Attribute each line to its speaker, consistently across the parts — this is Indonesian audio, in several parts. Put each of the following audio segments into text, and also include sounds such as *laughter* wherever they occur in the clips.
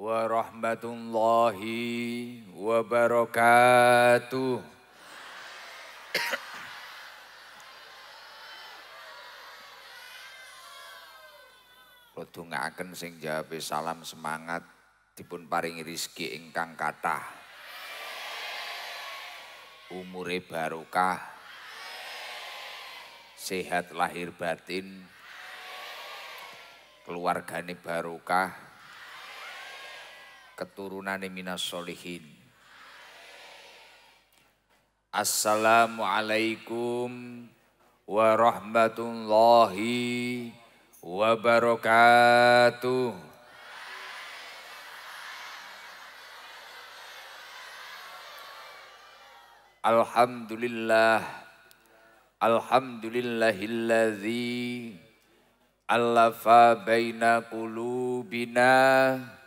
Speaker 1: warahmatullahi wabarakatuh. Rodungaken sing jawab salam semangat dipun paringi rizki ingkang kathah. Umure barokah. Sehat lahir batin. Keluargane barokah. Keturunane minas solihin. Assalamualaikum warahmatullahi wabarakatuh. Alhamdulillah Alhamdulillahilladzi Allafa baina qulubina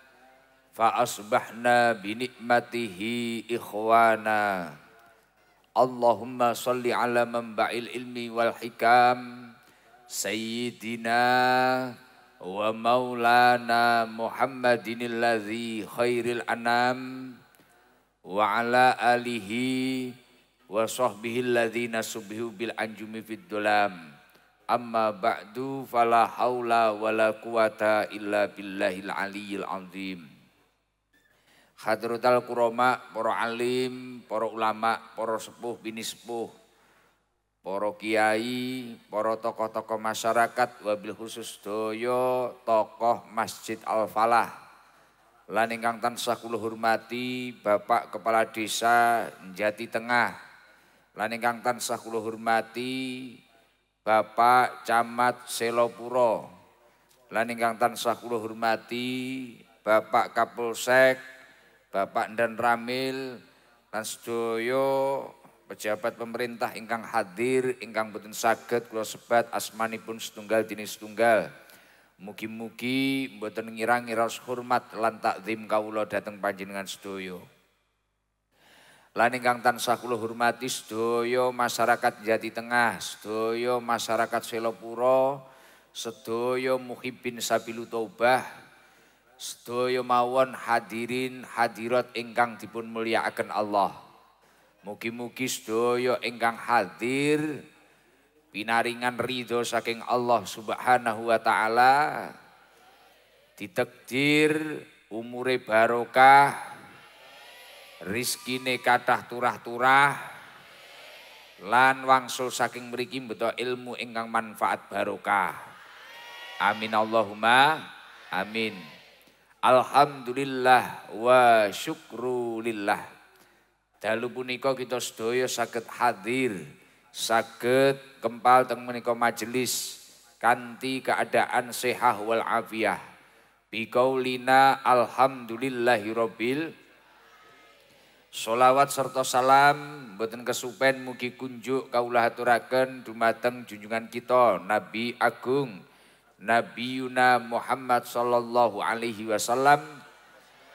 Speaker 1: فأصبحنا بنعمته إخوانا. اللهم صل على منبع العلم والحكام سيدنا ومولانا محمد الذي خير الأنام وعلى آله وصحبه الذين سبهوا بالأنجم في الظلام أما بعد فلا حول ولا قوة إلا بالله العلي العظيم. Hadratal kurama, para alim, para ulama, para sepuh, bini sepuh, para kiai, para tokoh-tokoh masyarakat, wabil khusus doyo, tokoh Masjid Al-Falah, lan ingkang tansah kula hormati Bapak Kepala Desa Jati Tengah. Lan ingkang tansah kula hormati Bapak Camat Selopuro. Lan ingkang tansah kula hormati Bapak Kapolsek Bapak Dan Ramil lan sedaya pejabat pemerintah ingkang hadir ingkang boten saged kula sebat asmanipun setunggal dini setunggal Mugi-mugi mboten ngira-ngira hormat lan takzim kawula dhateng panjenengan sedaya. Lan ingkang tansah kula hormati sedaya masyarakat Jati Tengah, sedaya masyarakat Selopuro, sedaya muhibbin sabilu taubah, sedaya mawon hadirin hadirat ingkang dipun mulyakaken Allah. Mugi-mugi sedaya ingkang hadir pinaringan ridho saking Allah Subhanahu wa taala ditakdir umure barokah rizkine kathah turah-turah lan wangsul saking mriki beto ilmu ingkang manfaat barokah amin Allahumma amin Alhamdulillah wa syukrulillah dalu punika kita sedaya saged hadir saged kempal teng menika majelis kanti keadaan sehat wal afiyah biqaulina alhamdulillahi rabbil Solawat serta salam boten kesupen mugi kunjuk kaulah aturaken dumateng junjungan kita Nabi Agung Nabi Yuna Muhammad sallallahu alaihi wasallam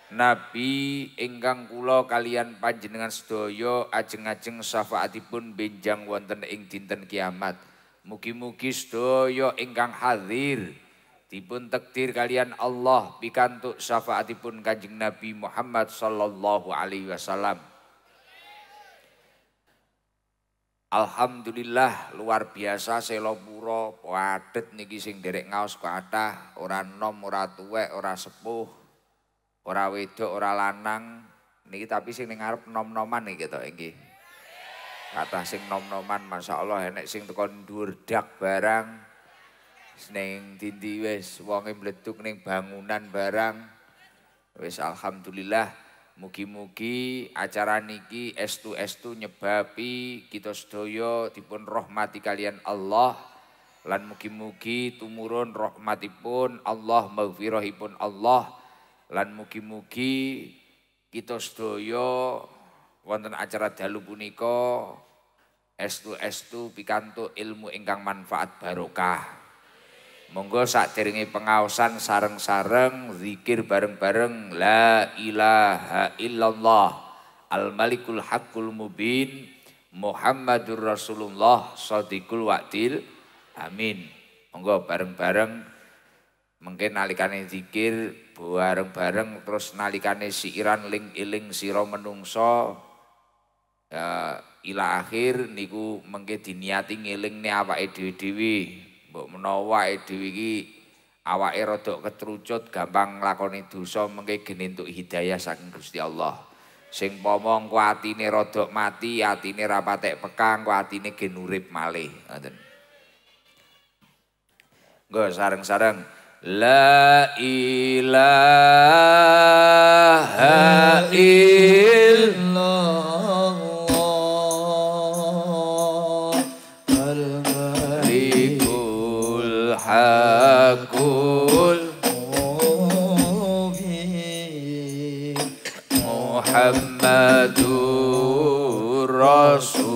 Speaker 1: Nabi ingkang kula kalian panjenengan sedaya ajeng-ajeng syafaatipun benjang wonten ing dinten kiamat. Mugi-mugi sedaya ingkang hadir dipun takdir kalian Allah pikantuk syafaatipun Kanjeng Nabi Muhammad sallallahu alaihi wasallam. Alhamdulillah luar biasa selopuro padet niki sing derek ngaos kathah ora nom ora tuwek ora sepuh ora wedok, ora lanang. Niki tapi sing ning ngarep nom-noman niki to nggih. Kata sing nom-noman masyaallah enek sing teko dhuwur dak barang. Ning dindi wis wonge mleduk ning bangunan barang. Wis alhamdulillah mugi-mugi acara niki estu-estu nyebabi kita sedaya dipun rahmati kalian Allah lan mugi-mugi tumurun rahmatipun Allah maghfirahipun Allah lan mugi-mugi kita sedaya wonten acara dalu punika estu-estu pikantuk ilmu ingkang manfaat barokah. Monggo sak derenge pengaosan sareng-sareng zikir bareng-bareng la ilaha illallah al malikul haqqul mubin Muhammadur Rasulullah sadiqul wa'til amin. Monggo bareng-bareng mungkin nalikane zikir bareng-bareng terus nalikane siiran ling iling sira menungso ya, ila akhir niku mengke diniati ngelingne awake dhewe-dhewe mbok menawa dhewe iki awake rada ketrucut gampang nglakoni dosa mengke gene entuk hidayah saking Gusti Allah. Sing pomong ku atine rada mati, atine ra patek pekang, ku atine gen urip malih, ngoten. Nggo sareng-sareng La ilaha illallah Muhammadur
Speaker 2: Rasul.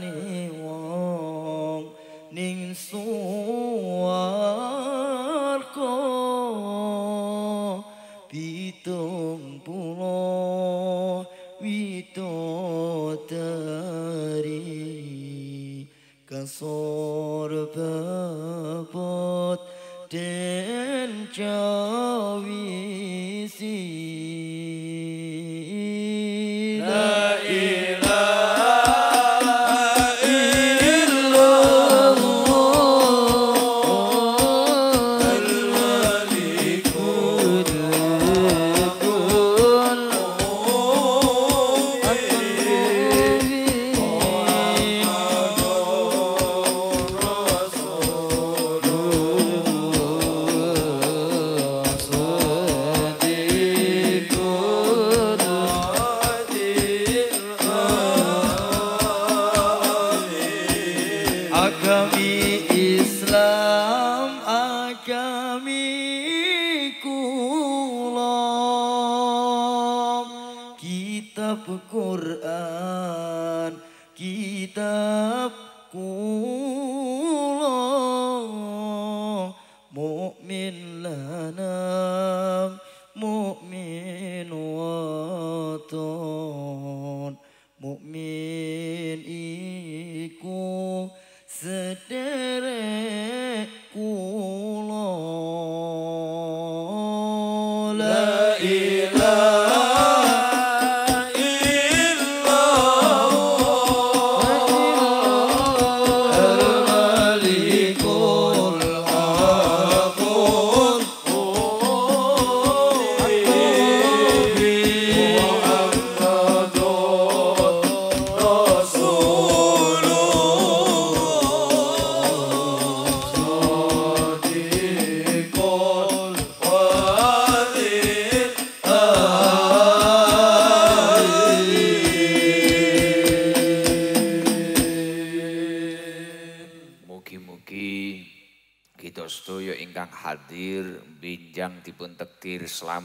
Speaker 2: ni wong ning suwarko pitung pulo wito teri kasor bebot den jawisi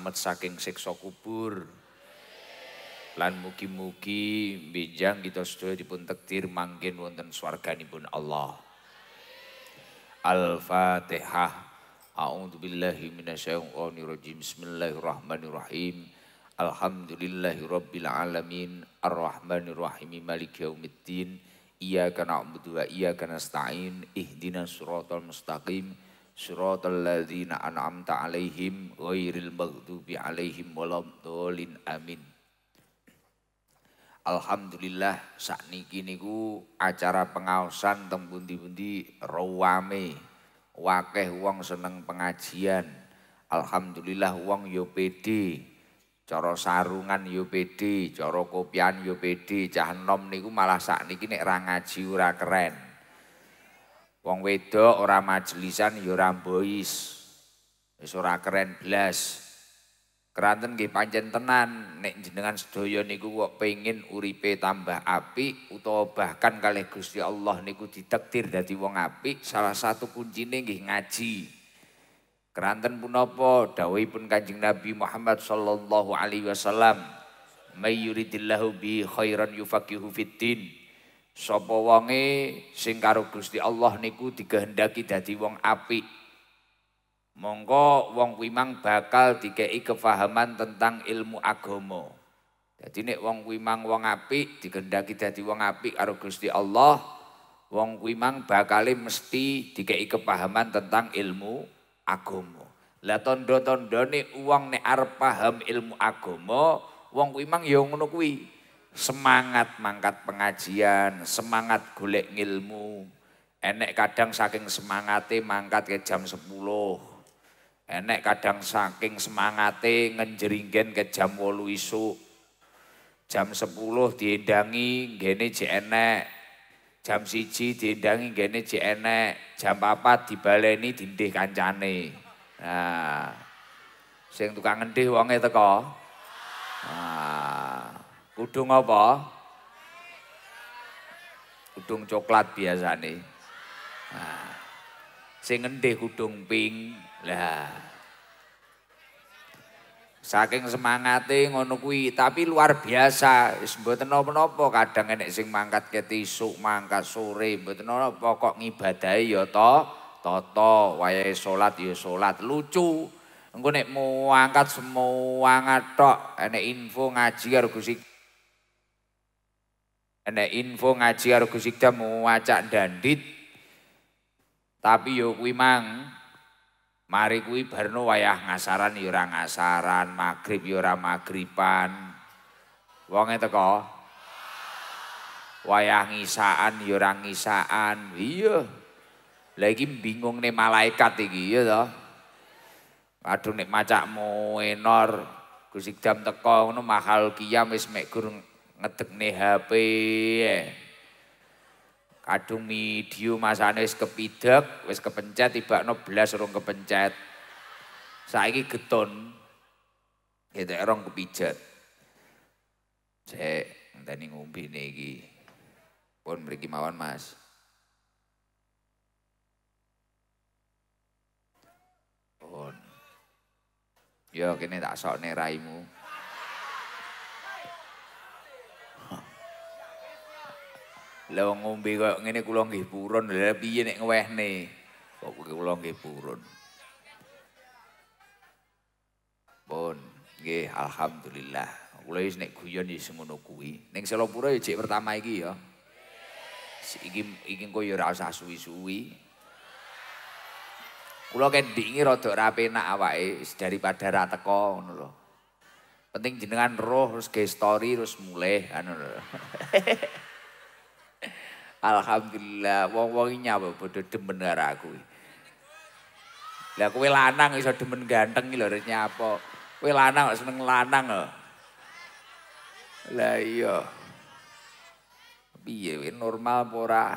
Speaker 1: selamat saking siksa kubur. Lan mugi-mugi binjang kita sedaya dipun tekdir manggen wonten swarganipun Allah. Al-Fatihah. A'udzu billahi minasyaitonir rajim. Bismillahirrahmanirrahim. Alhamdulillahirabbil alamin. Arrahmanir rahim. Maliki yaumiddin. Iyyaka na'budu wa iyyaka nasta'in. Ihdinas siratal mustaqim. Siratal ladzina an'amta 'alaihim ghairil maghdubi 'alaihim waladdallin. Amin. Alhamdulillah sakniki niku acara pengaosan teng pundi-pundi rawame. Wakeh wong seneng pengajian. Alhamdulillah wong yo pede. Cara sarungan yo pede, cara kopian yo pede. Cah niku malah sakniki nek ra ngaji ora keren. Wong wedok ora majelisan yo ora bois. Wis ora keren blas. Keranten nggih pancen tenan nek jenengan sedaya niku kok pengin uripe tambah apik utawa bahkan kalih Gusti Allah niku ditakdir dadi wong apik salah satu kuncine nggih ngaji. Keranten punapa dawuhipun Kanjeng Nabi Muhammad sallallahu alaihi wasallam may yuridillahu bi khairan yufaqihu fiddin. Sapa wonge sing karo Gusti Allah niku digehendaki dadi wong apik mongko wong kuwi mang bakal dikei kefahaman tentang ilmu agama. Jadi nek wong kuwi mang wong apik digendaki dadi wong apik karo Gusti Allah, wong kuwi mang bakale mesti dikei kepahaman tentang ilmu agama. Lah tondo-tondone wong nek arep paham ilmu agama, wong kuwi mang ya ngono kuwi. Semangat mangkat pengajian, semangat golek ngilmu. Enek kadang saking semangate mangkat ke jam 10. Enek kadang saking semangate ngenjeringgen ke jam 8 isuk. Jam 10 diendangi ngene jek enek. Jam siji diendangi ngene jek enek. Jam 4 dibaleni dindih kancane. Nah. Sing tukang ngendih wonge teko. Nah. Kudung apa? Kudung coklat biasane. Nah. Sing ngendih kudung pink. Lah. Saking semangate ngono kuwi, tapi luar biasa. Wis mboten napa-napa, kadang enek sing mangkat ke mangkat sore, mboten napa kok ngibadahi ya to Toto wayahe salat ya salat lucu. Engko nek mau angkat semua ngatok enek info ngaji karo Gusti enek info ngaji karo Gusti mau wacak dandit. Tapi yo kuwi mang mari kuwi barno wayah ngasaran ya ora ngasaran, magrib ya ora magriban. Wonge teko. Wayah ngisaan ya ora ngisaan. Iya. Lagi bingung nih malaikat iki ya toh. Aduh nek macakmu enor Gusti jam teko ngono mahal kiam wis mek ngedekne HP. Kadung video masane wis kepidek, wis kepencet tibakno belas urung kepencet. Saiki getun. Gitu erong kepijet. Cek ngenteni ngombene iki. Pun mriki mawon Mas. Pun. Ya kene tak sokne raimu. Lah ngombe kok ngene kula nggih purun, lha piye nek ngewehne? Kok kula nggih purun. Pun, nggih alhamdulillah. Kula wis nek guyon ya semono kuwi. Ning Selopura ya jek pertama iki ya. Iki iki kok ya ora usah suwi-suwi. Kula kendingi rada ora penak awake daripada ra teko ngono lho. Penting jenengan roh terus ge story terus mulai anu lho. *laughs* Alhamdulillah wong-wong nyawa padha demen karo aku. Lah kowe lanang iso demen ganteng lho nyapa. Kowe lanang kok seneng lanang lho. Lah iya. Piye normal apa ora?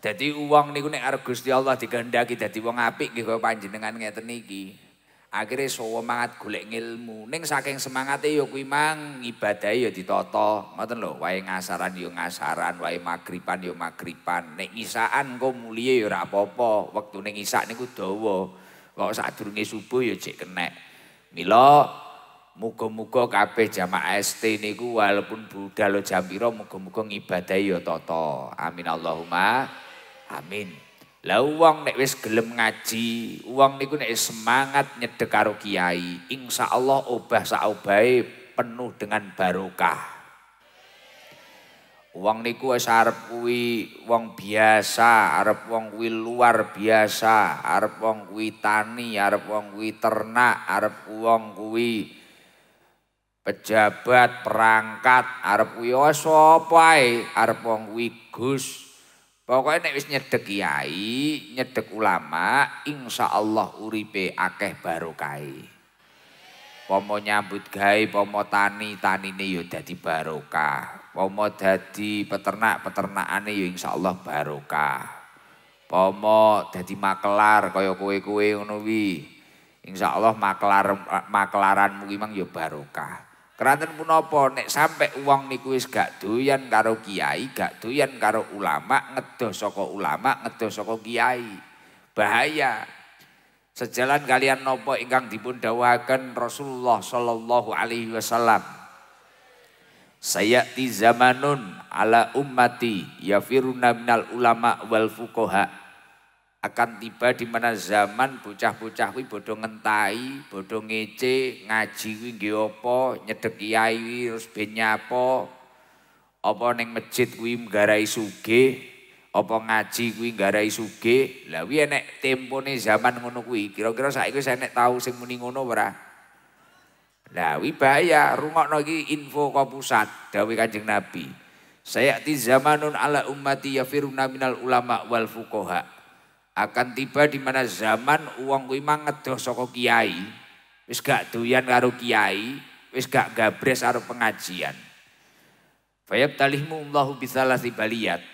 Speaker 1: Jadi uang niku nek arep Gusti Allah dikehendaki dadi wong apik nggih kaya panjenengan ngeten iki. Akhire semangat golek ngilmu. Ning saking semangate ya kuwi mang ibadahe ya ditata. Ngoten lho, wae ngasaran ya ngasaran, wae magriban ya magriban. Nek ngisaan engko muliye ya ora apa-apa. Wektune ngisak niku dawa. Kok sadurunge subuh ya jek kenek. Mila muga-muga kabeh jamaah ST niku walaupun budal jam pira muga-muga ngibadahi ya tata. Amin Allahumma. Amin. Lah wong nek wis gelem ngaji, wong niku nek semangat nyedek karo kiai, insyaallah obah sak penuh dengan barokah. Wong niku wis arep kuwi wong biasa, arep wong kuwi luar biasa, arep wong kuwi tani, arep wong kuwi ternak, arep wong kuwi pejabat, perangkat, arep kuwi sapa ae, arep wong kuwi Gus, Pokoknya nek wis nyedek kiai, nyedek ulama, insya Allah uripe akeh barokai. Pomo nyambut gawe, pomo tani, tani ini yo dadi barokah. Pomo dadi peternak, peternakane yo insya Allah barokah. Pomo dadi makelar, kaya kue-kue ngono wi. Insya Allah maklar, maklaranmu memang yo barokah. Keranten punapa nek sampai uang niku wis gak doyan karo kiai, gak doyan karo ulama, ngedoh saka ulama, ngedoh saka kiai. Bahaya. Sejalan kalian nopo ingkang dipun dawuhaken Rasulullah sallallahu alaihi wasallam. Sayati zamanun ala ummati yafiruna minal ulama wal fuqaha akan tiba di mana zaman bocah-bocah kuwi bodo ngentai, bodo ngece, ngaji kuwi nggih apa, nyedek kiai terus ben nyapa. Apa ning masjid kuwi nggarai sugih, apa ngaji kuwi nggarai sugih. Lah kuwi enek tempone zaman ngono kuwi. Kira-kira saiki wis enek tau sing muni ngono ora? Lah kuwi bahaya, rungokno iki info ka pusat dawuh Kanjeng Nabi. Sayati zamanun ala ummati yafiruna minal ulama wal fuqaha akan tiba di mana zaman uang kuwi mang ngedoh saka kiai, wis gak doyan karo kiai, wis gak gabres karo pengajian. Fayab talihmu Allahu bisalasi baliyat.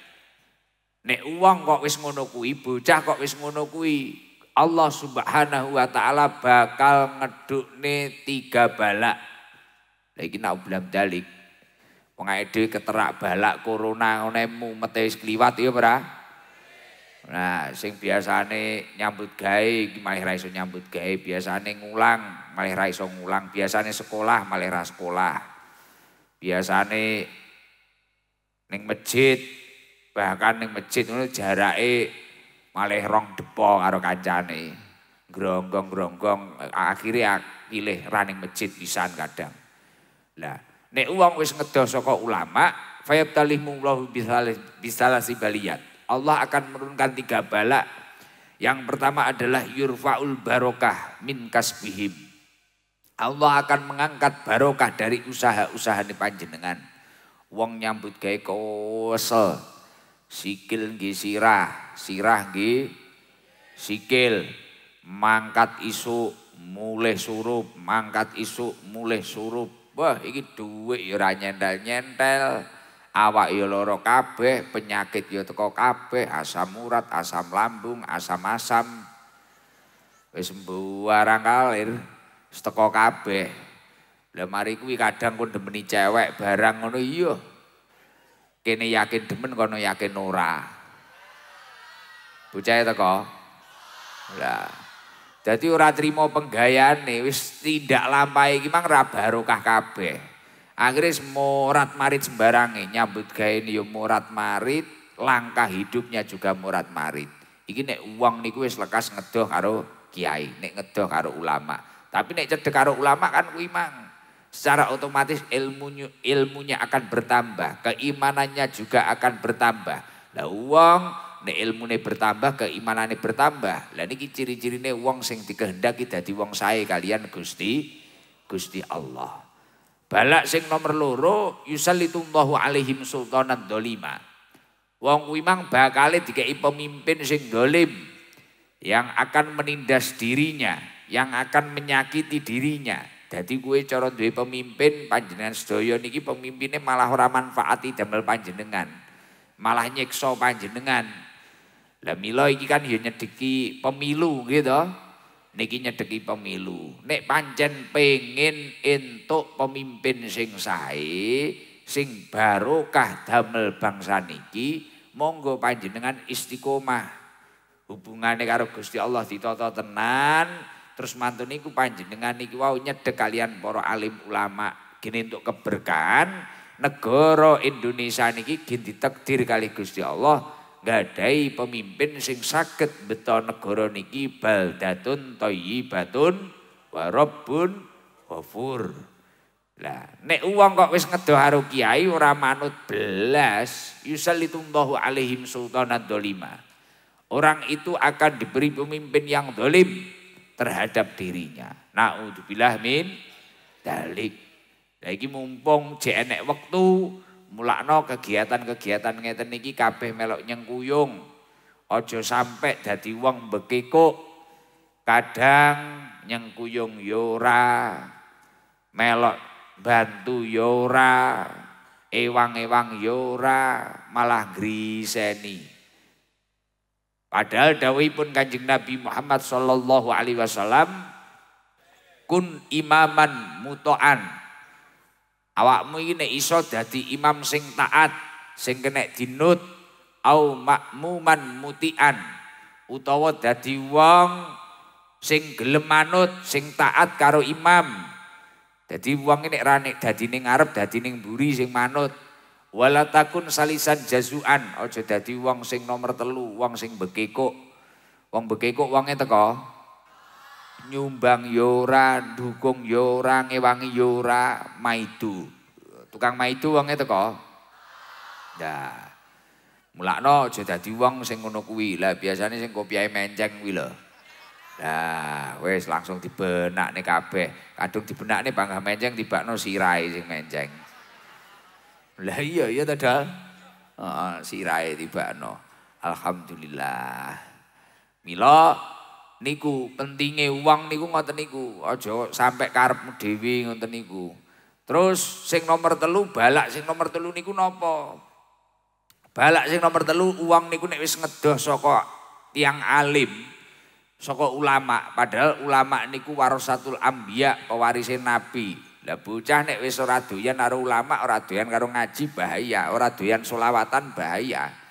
Speaker 1: Nek uang kok wis ngono kuwi, bocah kok wis ngono kuwi, Allah Subhanahu wa taala bakal ngedukne tiga balak. Lagi nak ulam dalik. Wong keterak balak corona ngene mete wis kliwat ya ora? Nah, sing biasane nyambut gawe iki malih ra iso nyambut gawe, biasane ngulang malih ra iso ngulang, biasane sekolah malih ra sekolah. Biasane ning masjid Bahkan ning masjid ngono jarake malih rong depo karo kancane. Gronggong-gronggong akhirnya pilih running masjid pisan kadang. Lah, nek uang wis ngedoh saka ulama, fayabtalihmullahu bisalasi baliyat. Allah akan menurunkan tiga bala. Yang pertama adalah yurfaul barokah min kasbihim. Allah akan mengangkat barokah dari usaha-usaha di panjenengan. Wong nyambut gawe kosel. Sikil nggih sirah, sirah nggih sikil. Mangkat isu mulai surup, mangkat isu mulai surup. Wah, iki duit ya ora nyentel-nyentel. Awak ya lara kabeh, penyakit ya teko kabeh, asam urat, asam lambung, asam-asam. Wis mbuwarang kalir, teko kabeh. Lah mari kuwi kadang kon demeni cewek barang ngono iya. Kene yakin demen kono yakin ora. Bocah teko. Lah jadi ora trimo penggayane wis tidak lampai iki mang ra barokah kabeh. Akhirnya morat marit sembarange nyambut gawe yo morat marit, langkah hidupnya juga morat marit. Iki nek uang niku wis lekas ngedoh karo kiai, nek ngedoh karo ulama. Tapi nek cedek karo ulama kan kuwi secara otomatis ilmunya ilmunya akan bertambah, keimanannya juga akan bertambah. Lah uang nek ilmune bertambah, keimanane bertambah. Lah niki ciri-cirine wong sing dikehendaki dadi wong sae kalian Gusti Gusti Allah. Balak sing nomor loro yusallitullahu alaihim sultanan dolima. Wong kuwi mang bakale dikei pemimpin sing dolim yang akan menindas dirinya, yang akan menyakiti dirinya. Jadi gue cara duwe pemimpin panjenengan sedaya niki pemimpinnya malah ora manfaati damel panjenengan. Malah nyiksa panjenengan. Lah mila iki kan ya nyedeki pemilu gitu. Niki nyedeki pemilu. Nek pancen pengen entuk pemimpin sing sae, sing barokah damel bangsa niki, monggo panjenengan istiqomah. Hubungane karo Gusti Allah ditata tenan, terus mantu niku panjenengan niki wau nyedek kalian para alim ulama gini untuk keberkahan negara Indonesia niki gini ditakdir kali Gusti Allah gadai pemimpin sing sakit beto negara niki baldatun thayyibatun wa rabbun ghafur. Lah nek uang kok wis ngedo karo kiai ora manut belas yusallitullahu alaihim sultanan dolima. Orang itu akan diberi pemimpin yang dolim terhadap dirinya. Na'udzubillah min dalik. Lagi mumpung jek enek waktu mulakno kegiatan-kegiatan ngeten niki kabeh melok nyengkuyung. Ojo sampai dadi wong bekekuk. Kadang nyengkuyung yora, melok bantu yora, ewang-ewang yora, malah griseni. Padahal pun Kanjeng Nabi Muhammad sallallahu alaihi wasallam kun imaman muto'an Awakmu iki nek iso dadi imam sing taat, sing kena dinut au makmuman mutian utawa dadi wong sing gelem manut, sing taat karo imam. Dadi wong nek ra nek dadi ning ngarep, dadi ning mburi sing manut. Wala takun salisan jazuan, aja dadi wong sing nomor telu, wong sing bekekuk. Wong bekekuk wonge teko nyumbang yora, dukung yora, ngewangi yora, maidu. Tukang maidu wong teko. Ya. Mulakno aja dadi wong sing ngono kuwi. Lah biasane sing kopiahe menceng kuwi lho. Lah wis langsung dibenakne kabeh. Kadung dibenakne bangga menceng tibakno sirahe sing menceng. Lah iya iya ta, Dal. Heeh, sirahe tibakno. Alhamdulillah. Mila niku pentinge uang niku ngoten niku aja sampai karepmu dhewe ngoten niku. Terus sing nomor telu balak sing nomor telu niku nopo balak sing nomor telu uang niku nek wis ngedoh saka tiang alim saka ulama. Padahal ulama niku warasatul ambiya pewaris nabi. Lah bocah nek wis ora doyan karo ulama ora doyan karo ngaji bahaya. Ora doyan solawatan bahaya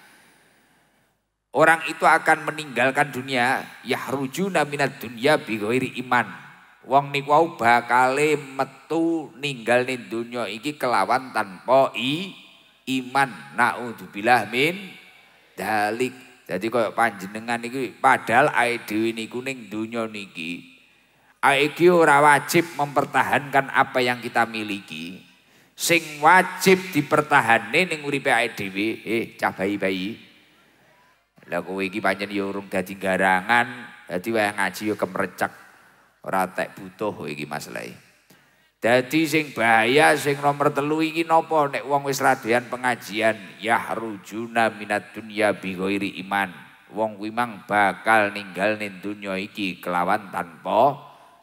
Speaker 1: Orang itu akan meninggalkan dunia yahrujuna minad dunya bighairi iman. Wong niku wau bakale metu ninggal dunya iki kelawan tanpa i iman. Naudzubillah min dalik. Jadi kaya panjenengan iki padahal awake dhewe niku ning donya niki iki ora wajib mempertahankan apa yang kita miliki. Sing wajib dipertahane ning uripe dhewe, eh cah bayi-bayi. Lah kowe iki pancen ya urung dadi garangan, dadi wae ngaji ya kemrecek. Ora tek butuh iki masalahe. Dadi sing bahaya sing nomor telu iki napa nek wong wis radoyan pengajian ya rujuna minat dunya bi ghairi iman. Wong kuwi mang bakal ninggal ning dunya iki kelawan tanpa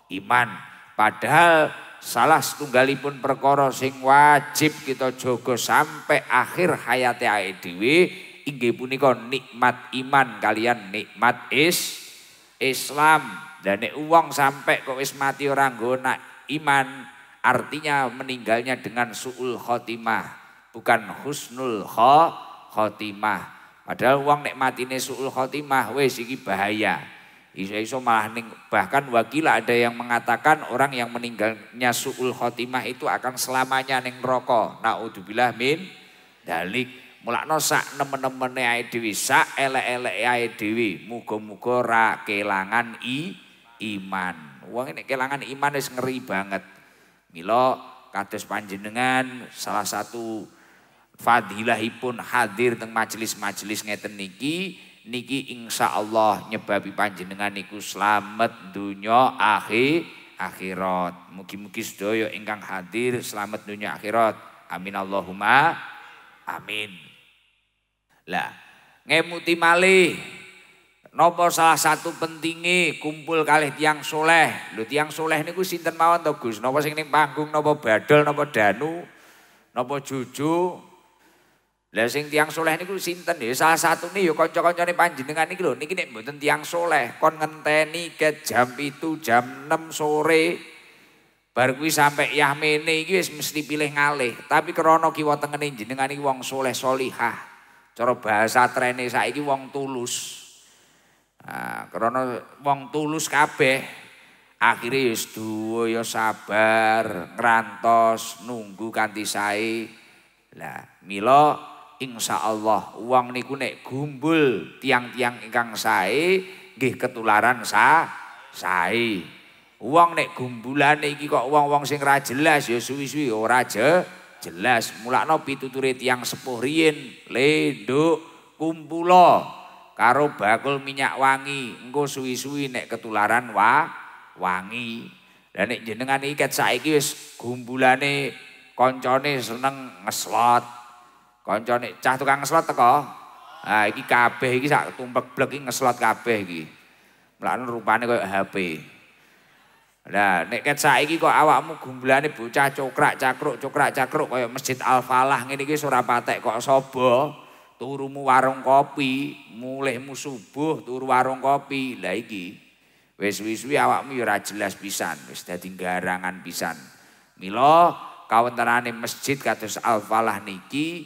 Speaker 1: iman. Padahal salah setunggalipun perkara sing wajib kita jaga sampai akhir hayate awake dhewe inggih punika nikmat iman kalian nikmat is Islam. Dan nek wong sampai kok wis mati ora nak iman Artinya meninggalnya dengan su'ul khotimah, bukan husnul khotimah. Padahal uang nek matine su'ul khotimah, wes iki bahaya. Iso-iso malah ning, bahkan wakila ada yang mengatakan orang yang meninggalnya su'ul khotimah itu akan selamanya ning rokok. Na'udzubillah min dalik. Mulakno sak nemen-nemene ae dhewe, sak elek-elek ae dhewe, muga-muga ra kelangan i iman. Wong nek kelangan iman wis ngeri banget. Milo kados panjenengan salah satu fadilahipun hadir teng majelis-majelis ngeten niki niki insya Allah nyebabi panjenengan niku selamat dunia akhir akhirat. Mugi-mugi sedaya ingkang hadir selamat dunia akhirat. Amin Allahumma amin. Lah, ngemuti malih Nopo salah satu pentingi kumpul kali tiang soleh. Lu tiang soleh niku sinten mawon to Gus? Nopo sing ning panggung, nopo badol, nopo danu, nopo juju. Lah sing tiang soleh niku sinten ya? Salah satu nih yo kanca-kancane panjenengan iki lho, niki nek mboten tiang soleh, kon ngenteni ke jam itu jam 6 sore. Bar kuwi sampai yahmene iki wis mesti pilih ngalih. Tapi krana kiwa tengene jenengan iki wong soleh solihah. Cara bahasa trene saiki wong tulus. Nah, karena wong tulus kabeh akhirnya wis duwe ya sabar, ngrantos, nunggu kanthi sae. Lah, mila insyaallah wong niku nek gumbul tiang-tiang ingkang sae nggih ketularan sa sae. Wong nek gumbulane iki kok wong-wong sing ra jelas ya suwi-suwi ora je, jelas. Mulakno pituture tiang sepuh riyin, le nduk kumpula. Karo bakul minyak wangi engko suwi-suwi nek ketularan wa wangi. Dan nek jenengan iket saiki wis gumbulane koncone seneng ngeslot. Koncone cah tukang ngeslot teko? Nah iki kabeh iki sak tumpek blek iki ngeslot kabeh iki. Mlane rupane koyo HP Nah, nek ket saiki kok awakmu gumbulane bocah cokrak cakruk cokrak cakruk kaya Masjid Al Falah ngene iki ora patek kok sapa turumu warung kopi, mulihmu subuh turu warung kopi. Lah iki wis wis-wis awakmu ya ora jelas pisan, wis dadi garangan pisan. Mila kawontenane masjid kados Al-Falah niki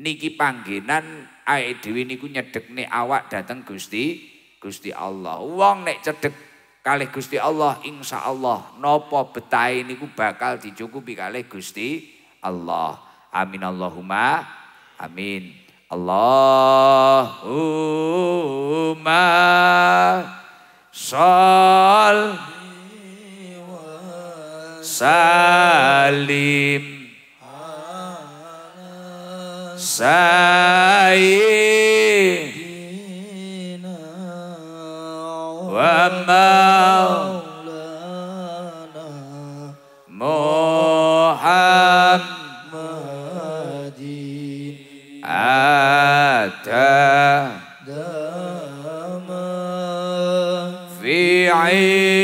Speaker 1: niki panggenan awake dhewe niku nyedekne awak dateng Gusti Gusti Allah. Wong nek cedek kalih Gusti Allah insya Allah nopo betai niku bakal dicukupi kalih Gusti Allah. Amin Allahumma amin. Allahumma sal salim sayyid ومولانا محمد أتى في عين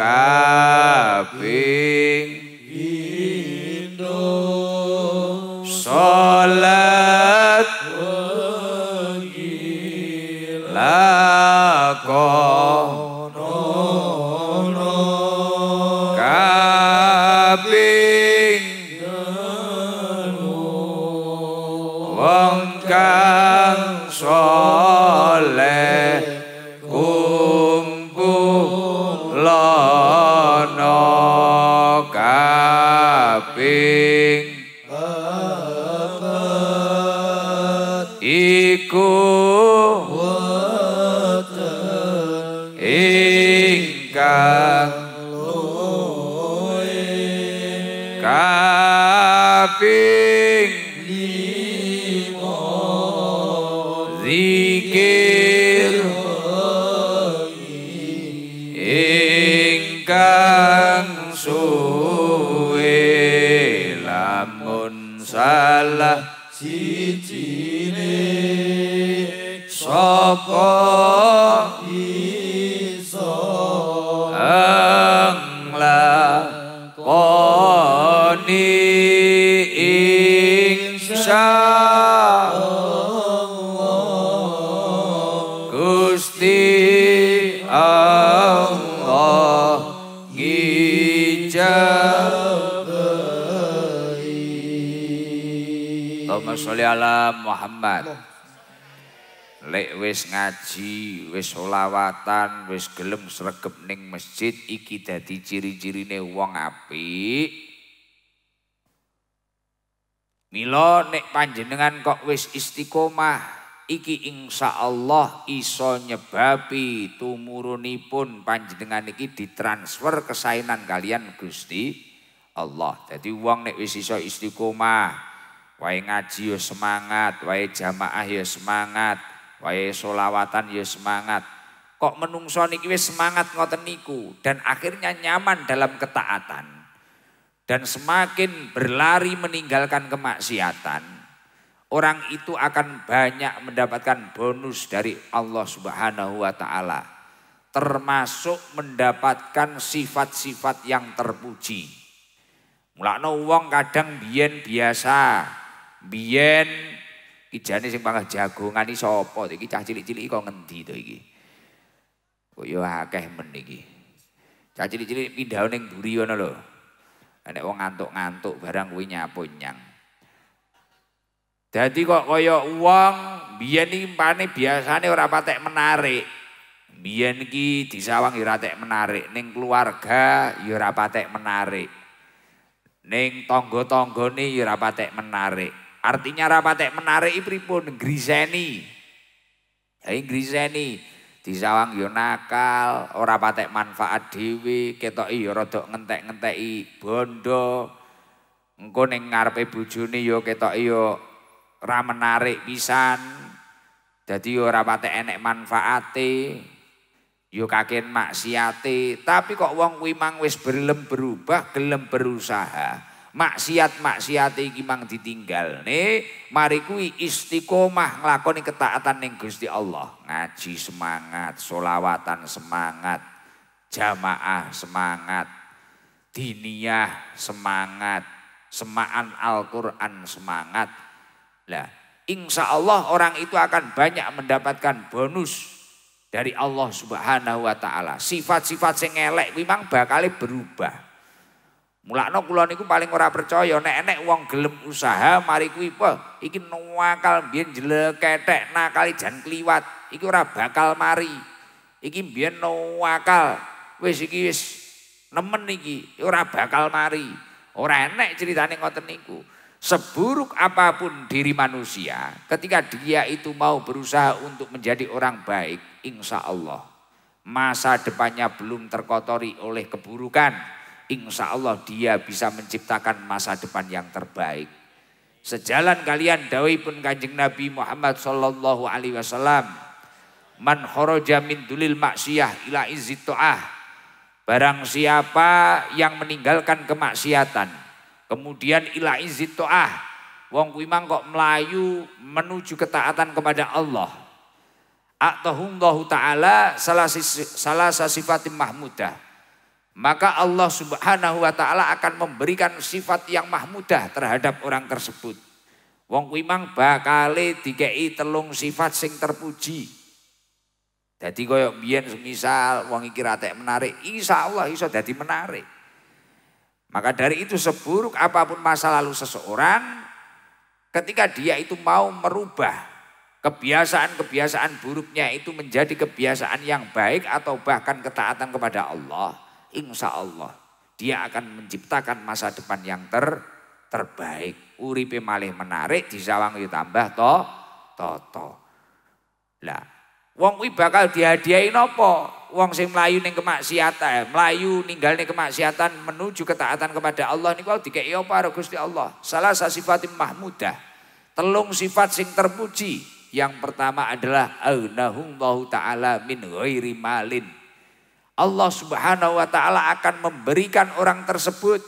Speaker 1: 啊。Iku sholli ala Muhammad Lek wis ngaji, wis solawatan, wis gelem sregep ning masjid iki dadi ciri-cirine wong apik. Mila nek panjenengan kok wis istiqomah, iki insya Allah iso nyebabi tumurunipun panjenengan iki ditransfer kesainan kalian Gusti Allah. Jadi wong nek wis iso istiqomah, wae ngaji yo semangat, wae jamaah yo semangat, wae solawatan ya semangat. Kok menungso niki wis semangat ngoten niku dan akhirnya nyaman dalam ketaatan. Dan semakin berlari meninggalkan kemaksiatan, orang itu akan banyak mendapatkan bonus dari Allah Subhanahu wa taala. Termasuk mendapatkan sifat-sifat yang terpuji. Mulakno wong kadang biyen biasa, biyen Ijane sing panggah jagongan iki sapa? Iki cah cilik-cilik kok ngendi to iki? Kok yo akeh men iki. Cah cilik-cilik pindah ning mburi ngono lho. Nek wong ngantuk-ngantuk barang kuwi nyapu nyang. Dadi kok kaya wong biyen iki pane biasane ora patek menarik. Biyen iki disawang ya ora patek menarik, ning keluarga ya ora patek menarik. Ning tangga-tanggane ya ora patek menarik. Artinya rapatek menarik pripun griseni. Ya griseni disawang yo nakal, ora patek manfaat dhewe, ketoki yo rada ngentek-ngenteki bondo. Engko ning ngarepe bojone yo ketoki yo ora menarik pisan. Dadi yo ora patek enek manfaate. Yo kaken maksiate, tapi kok wong kuwi mang wis gelem berubah, gelem berusaha. Maksiat-maksiat iki mang ditinggal nih mari kuwi istiqomah nglakoni ketaatan ning Gusti Allah. Ngaji semangat solawatan semangat jamaah semangat diniyah semangat semaan Al-Quran semangat. Lah insya Allah orang itu akan banyak mendapatkan bonus dari Allah subhanahu wa ta'ala. Sifat-sifat sing elek memang bakal berubah Mulakno kula niku paling ora percaya nek enek wong gelem usaha mari kuwi apa iki nuwakal biyen jleketek nakali jan kliwat iki ora bakal mari. Iki biyen nuwakal wis iki wis nemen iki ora bakal mari. Ora enek ceritane ngoten niku. Seburuk apa pun diri manusia, ketika dia itu mau berusaha untuk menjadi orang baik, insya Allah masa depannya belum terkotori oleh keburukan insya Allah dia bisa menciptakan masa depan yang terbaik. Sejalan kalian dawai pun kanjeng Nabi Muhammad Sallallahu Alaihi Wasallam. Man khoroja min dulil maksiyah ila izzito'ah. Barang siapa yang meninggalkan kemaksiatan. Kemudian ila izzito'ah. Wong kuimang kok melayu menuju ketaatan kepada Allah. Atahullahu ta'ala salah, salah sifatim mahmudah maka Allah Subhanahu wa taala akan memberikan sifat yang mahmudah terhadap orang tersebut. Wong kuwi mang bakale dikei telung sifat sing terpuji. Jadi koyo biyen semisal wong iki ratek menarik, insyaallah iso dadi menarik. Maka dari itu seburuk apa pun masa lalu seseorang, ketika dia itu mau merubah kebiasaan-kebiasaan buruknya itu menjadi kebiasaan yang baik atau bahkan ketaatan kepada Allah, insya Allah dia akan menciptakan masa depan yang ter terbaik. Uripe malih menarik, disawang ditambah to to to. Lah, wong kuwi bakal dihadiahi napa? Wong sing melayu ning kemaksiatan, melayu ninggal ning kemaksiatan menuju ketaatan kepada Allah niku dikeki apa Gusti Allah? Salah satu sifatim mahmudah. Telung sifat sing terpuji. Yang pertama adalah aunahullahu taala min ghairi malin Allah Subhanahu wa taala akan memberikan orang tersebut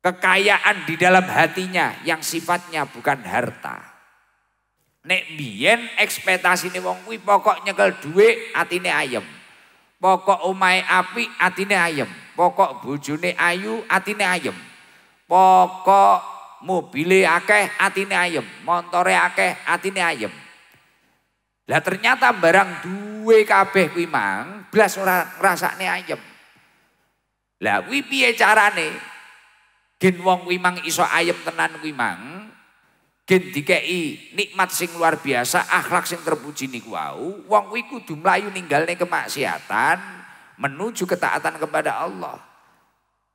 Speaker 1: kekayaan di dalam hatinya yang sifatnya bukan harta. Nek biyen ekspektasine wong kuwi pokok nyekel dhuwit atine ayem. Pokok omahe api atine ayem. Pokok bojone ayu atine ayem. Pokok mobile akeh atine ayem, montore akeh atine ayem. Lah ternyata barang duwe kabeh kuwi mang blas ora ngrasakne ayem. Lah kuwi piye carane? Gen wong kuwi mang iso ayem tenan kuwi mang. Gen dikeki nikmat sing luar biasa, akhlak sing terpuji niku wau, wong kuwi kudu mlayu ninggalne kemaksiatan menuju ketaatan kepada Allah.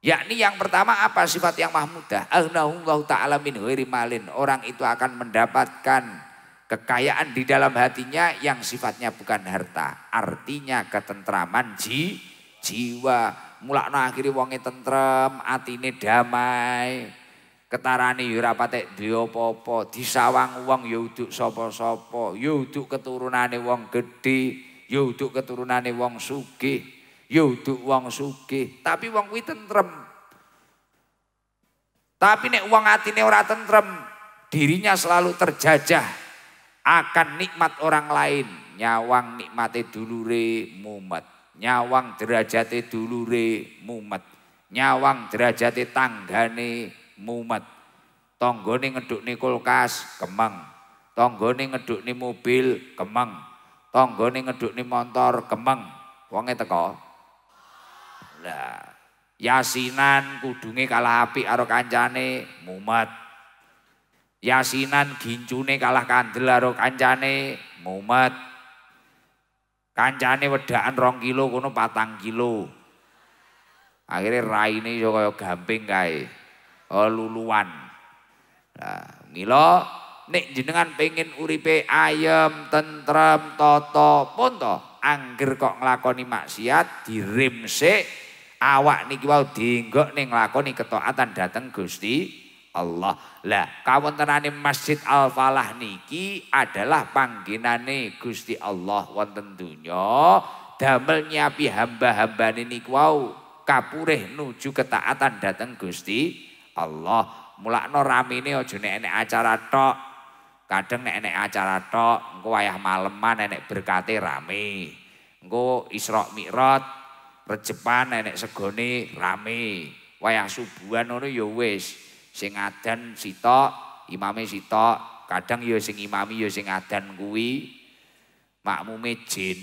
Speaker 1: Yakni yang pertama apa sifat yang mahmudah? Ahnahullahu ta'ala min malin. Orang itu akan mendapatkan Kekayaan di dalam hatinya yang sifatnya bukan harta. Artinya ketentraman ji, jiwa. Mulakno akhiri wonge tentrem, atine damai. Ketarane ya ora patek disawang wong ya uduk sapa-sapa, ya keturunane wong gedhe, ya uduk keturunane wong sugih, ya uduk wong tapi wong kuwi tentrem. Tapi nek wong atine ora tentrem, dirinya selalu terjajah akan nikmat orang lain. Nyawang nikmate dulure mumet. Nyawang derajate dulure mumet. Nyawang derajate tanggane mumet. Tanggane ngedukne kulkas kemeng. Tanggane ngedukne mobil kemeng. Tanggane ngedukne motor kemeng. Wonge teko? Lah yasinan kudunge kalah apik karo kancane mumet Yasinan gincune kalah kandel karo kancane mumet. Kancane wedaan rong kilo kono patang kilo. Akhirnya raine yo kaya gamping kae. Oh luluan. Nah, mila nek jenengan pengen uripe ayem, tentrem, toto pun to, angger kok nglakoni maksiat direm sik awak niki wau dienggok ning nglakoni ketaatan dateng Gusti Allah. Lah kawontenane Masjid Al Falah niki adalah panggenane Gusti Allah wonten donya damel nyapi hamba-hambane niku wau kapurih nuju ketaatan dateng Gusti Allah. Mulakno ramene aja nek enek acara tok. Kadang nek enek acara tok, engko wayah maleman enek berkate rame. Engko Isra Mi'raj rejepan enek segone rame. Wayah subuhan ngono ya wis. Sing adan sitok, imame sitok, kadang ya sing imami ya sing adan kuwi makmume jin.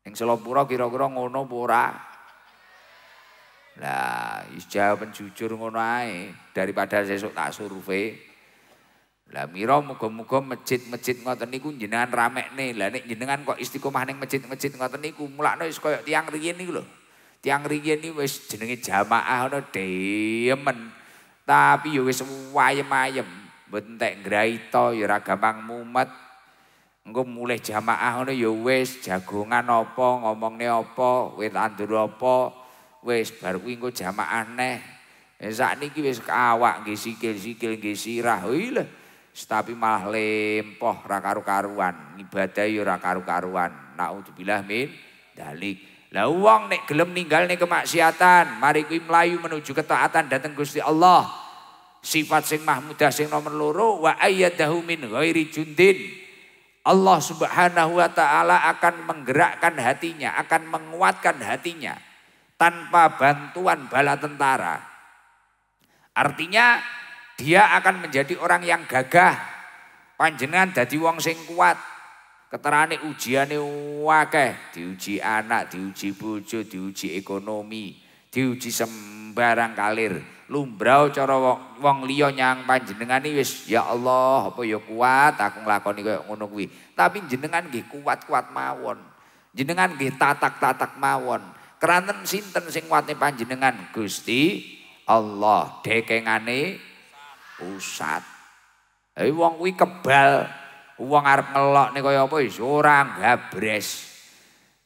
Speaker 1: Ning Selopura kira-kira ngono apa? Lah, jawaban jujur ngono ae daripada sesuk tak survei. Lah mira muga-muga masjid-masjid ngoten niku jenengan ramekne. Lah nek jenengan kok istiqomah ning masjid-masjid ngoten niku mulakno wis koyo tiyang riyin niku lho. Tiang riyen iki wis jenenge jamaah ngono demen. Tapi ya wis wayem-ayem, mboten tek ngraita ya ora gampang mumet. Engko mulai jamaah ngono ya wis jagongan apa, ngomongne apa, wis tandur apa, wis bar kuwi engko jamaah neh. Eh sakniki wis awak nggih sikil-sikil nggih sirah. Lho, tapi malah lempoh ra karu-karuan, ibadah ya ora karu-karuan. Naudzubillah min dalik. Lah wong nek gelem nek kemaksiatan, mari kuwi melayu menuju ketaatan datang Gusti Allah. Sifat sing mahmudah sing nomor loro wa ayyadahu min ghairi jundin. Allah Subhanahu wa taala akan menggerakkan hatinya, akan menguatkan hatinya tanpa bantuan bala tentara. Artinya dia akan menjadi orang yang gagah. Panjenengan jadi wong sing kuat. Keterane ujiane wakeh, diuji anak, diuji bojo, diuji ekonomi, diuji sembarang kalir. Lumbrau cara wong, wong liya nyang panjenengan wis ya Allah apa ya kuat aku nglakoni koyo ngono kuwi. Tapi jenengan nggih kuat-kuat mawon. Jenengan nggih tatak-tatak mawon. Keranten sinten sing kuatne panjenengan? Gusti Allah. Dekengane pusat. Hei wong kuwi kebal. Wong arep ngelok nih kaya apa wis ora gabres.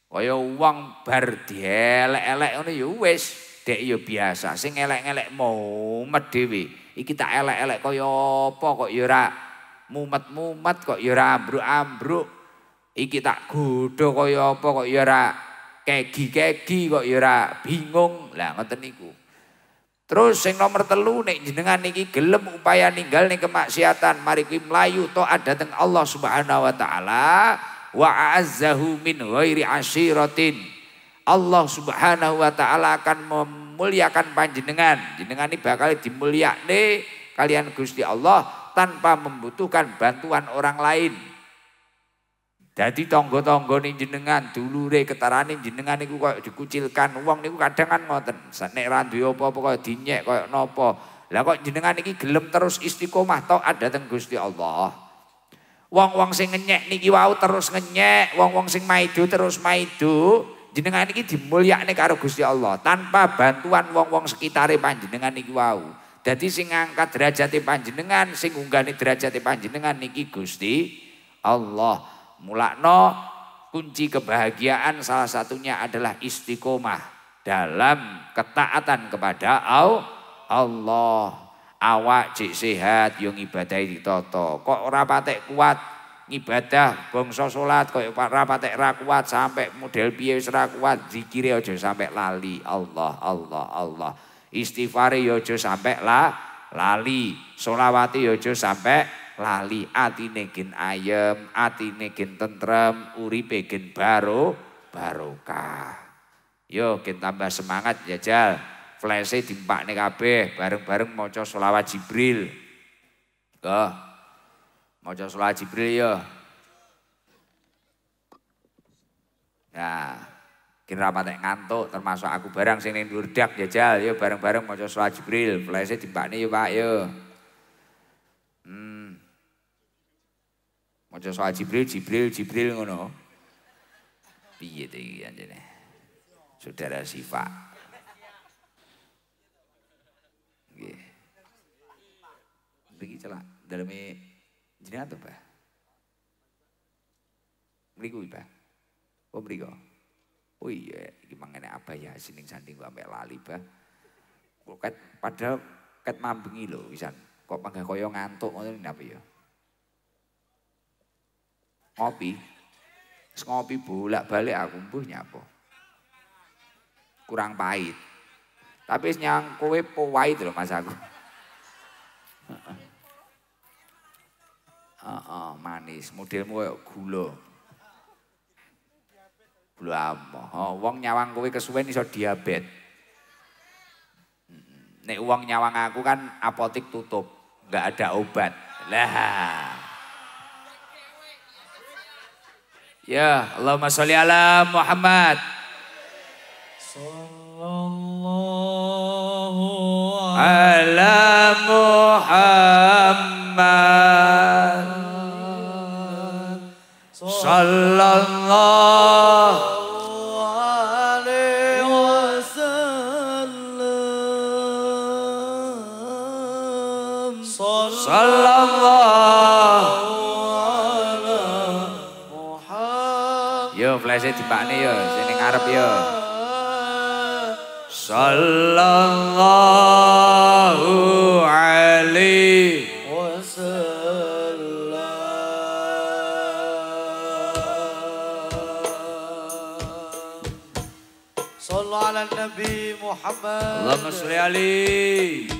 Speaker 1: Kaya wong bar dielek-elek ngono ya wis, dek ya biasa. Sing elek-elek mumet dhewe. Iki tak elek-elek kaya apa kok ya ora mumet-mumet kok ya ora ambruk-ambruk. Iki tak godho kaya apa kok ya ora kegi-kegi kok ya ora bingung. Lah ngoten niku. Terus yang nomor telu nek jenengan niki gelem upaya ninggal nih kemaksiatan mari kuwi mlayu taat dhateng Allah Subhanahu wa taala wa a'azzahu min ghairi. Allah Subhanahu wa taala akan memuliakan panjenengan. Jenengan ini bakal dimulyakne kalian Gusti Allah tanpa membutuhkan bantuan orang lain. Jadi tonggo-tonggo nih jenengan, dulure ketarane jenengan niku kok dikucilkan. Uang niku kadang kan ngoten. Nek ra duwe apa-apa kok dinyek kok napa. Lah kok jenengan iki gelem terus istiqomah taat dhateng Gusti Allah. Wong-wong sing ngenyek niki wau terus ngenyek, wong-wong sing maido terus maido. Jenengan iki dimulyakne karo Gusti Allah tanpa bantuan wong-wong sekitare panjenengan niki wau. Dadi sing ngangkat derajate panjenengan, sing ngunggani derajate panjenengan niki Gusti Allah. Mulakno kunci kebahagiaan salah satunya adalah istiqomah dalam ketaatan kepada Allah. Awak cek sehat yang ibadah toto. Kok ora patek kuat ngibadah bangsa salat kok ora patek ra kuat sampai model piye wis ra kuat aja sampai lali Allah Allah Allah. Istighfare yo aja sampai la lali. Solawati yo aja sampai lali atine gen ayem, atine gen tentrem, uripe gen baro barokah. Yo gen tambah semangat ya jal. Flese dimpakne kabeh bareng-bareng maca selawat Jibril. Go. Maca selawat Jibril yo. Ya, kira patek ngantuk termasuk aku barang sing ning durdak jajal yo bareng-bareng maca selawat Jibril. Flese dimpakne yo Pak yo. Maca soal Jibril, Jibril, Jibril ngono. Piye to iki anjene? Saudara Sifa. Nggih. Mriki celak daleme jenengan to, Pak? Mriku Pak. Oh mriko. Oh iya, iki mangene apa ya sining sanding kok ambek lali, Pak. Kok padahal ket mambengi lho wisan. Kok panggah kaya ngantuk ngono napa ya? Ngopi. ngopi bolak-balik aku mbuh nyapa. Kurang pahit. Tapi nyang kowe po pahit lho Mas aku. Heeh, manis. Modelmu koyo gula. Gula apa? Oh, wong nyawang kowe kesuwen iso diabetes. Nek uang nyawang aku kan apotik tutup, nggak ada obat. Lah, Ya, Allahumma sholli ala Muhammad. Sallallahu ala Muhammad. Sallallahu dipakne ya, sini ngarep ya. Sallallahu alaihi wasallam. Sallu ala Nabi Muhammad. Allahumma salli alaihi.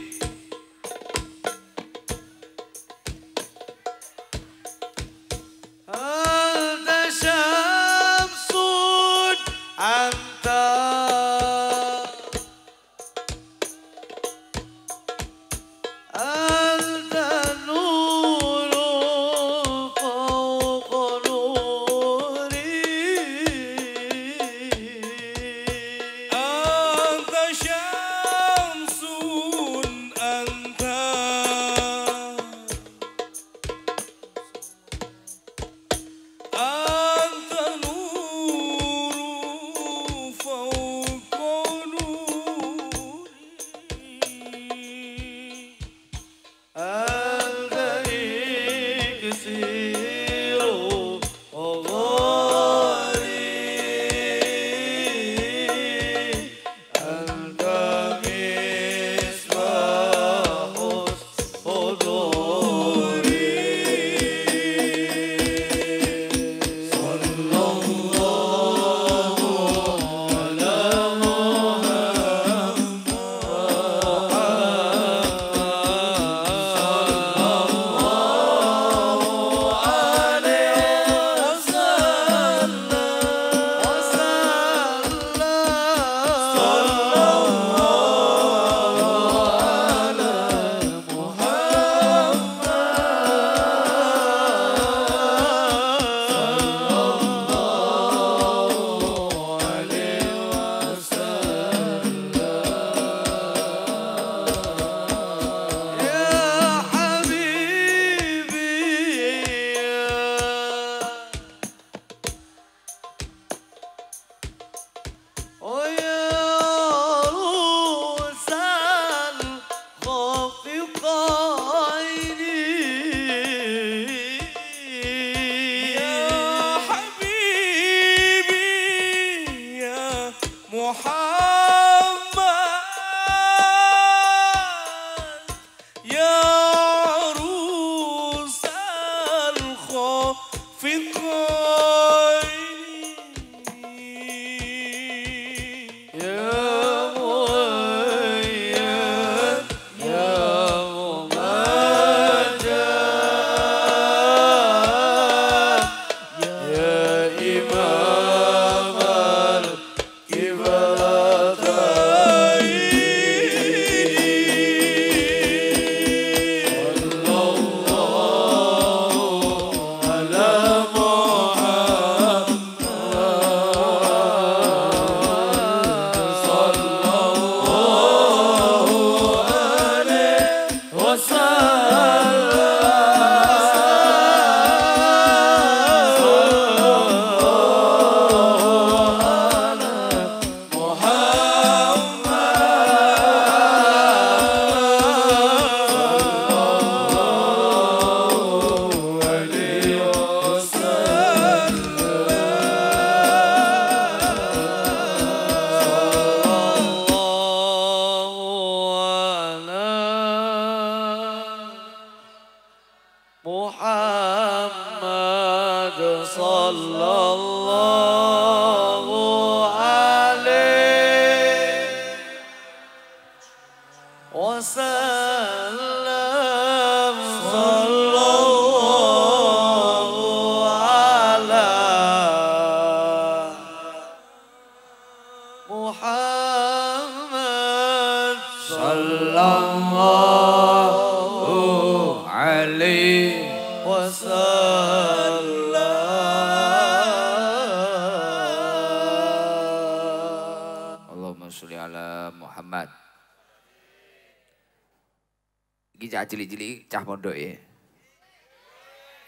Speaker 1: Cah cilik-cilik cah pondok ya.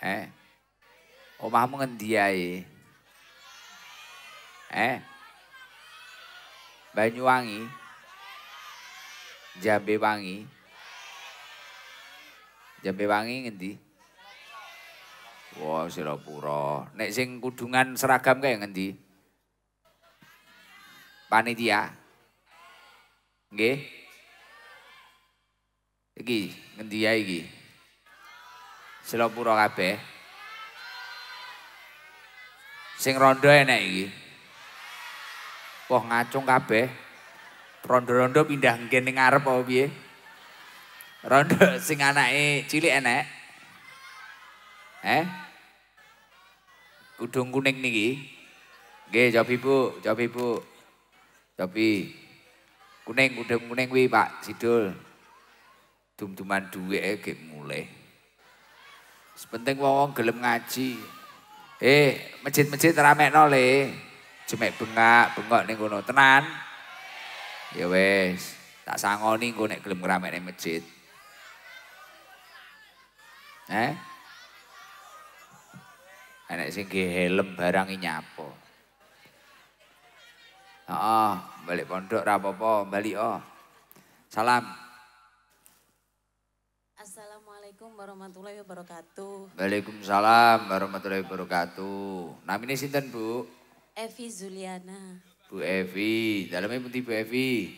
Speaker 1: Eh. Omahmu ngendi? Eh. Banyuwangi. Jambe Wangi. Jambe Wangi ngendi? Wah, Sirapura. Nek sing kudungan seragam kae ngendi? panitia. Nggih. Iki ngendi ae iki? Selopuro kabeh. Sing rondo enek iki. Wah ngacung kabeh. Rondo-rondo pindah nggen ning ngarep apa piye? Rondo *laughs* sing anake cilik enek. Eh? Kudung kuning niki. Nggih, cobi Bu, cobi Bu. Tapi kuning kuning kuning kuwi Pak Sidul. Dum-duman duweke ge mulai. Sepenting wong gelem ngaji. Eh, masjid-masjid ramekno le. Jemek bengak, bengok ning kono. Tenan. Ya wis, tak sangoni engko nek gelem ngramekne masjid. Eh? Enek sing ge helm barang nyapo. Heeh, balik pondok ra apa-apa, balik oh. Salam.
Speaker 3: Assalamualaikum warahmatullahi wabarakatuh.
Speaker 1: Waalaikumsalam warahmatullahi wabarakatuh. Namanya sinten, Bu?
Speaker 3: Evi Zuliana,
Speaker 1: Bu Evi. Dalamnya pundi Bu Evi?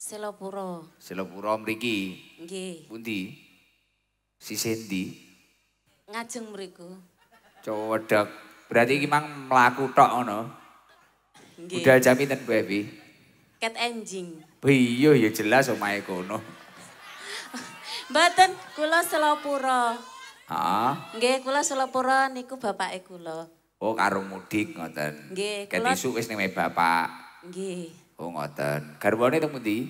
Speaker 3: Selopuro.
Speaker 1: Selopuro mriki.
Speaker 3: Nggih,
Speaker 1: Pundi? Si Sendi.
Speaker 3: ngajeng mriku.
Speaker 1: Cowodok. Berarti iki mang mlaku tok ngono.
Speaker 3: Nggih.
Speaker 1: Budal jam pinten Bu Evi?
Speaker 3: Cat enjing.
Speaker 1: Iya ya jelas omahe kono.
Speaker 3: Mboten, kula Selopuro.
Speaker 1: Heeh.
Speaker 3: Nggih, kula Selopuro niku bapake kula.
Speaker 1: Oh karo mudik ngoten.
Speaker 3: Nggih, kula-
Speaker 1: isu wis ning omahe bapak.
Speaker 3: Nggih,
Speaker 1: Oh ngoten. Garwane teng pundi?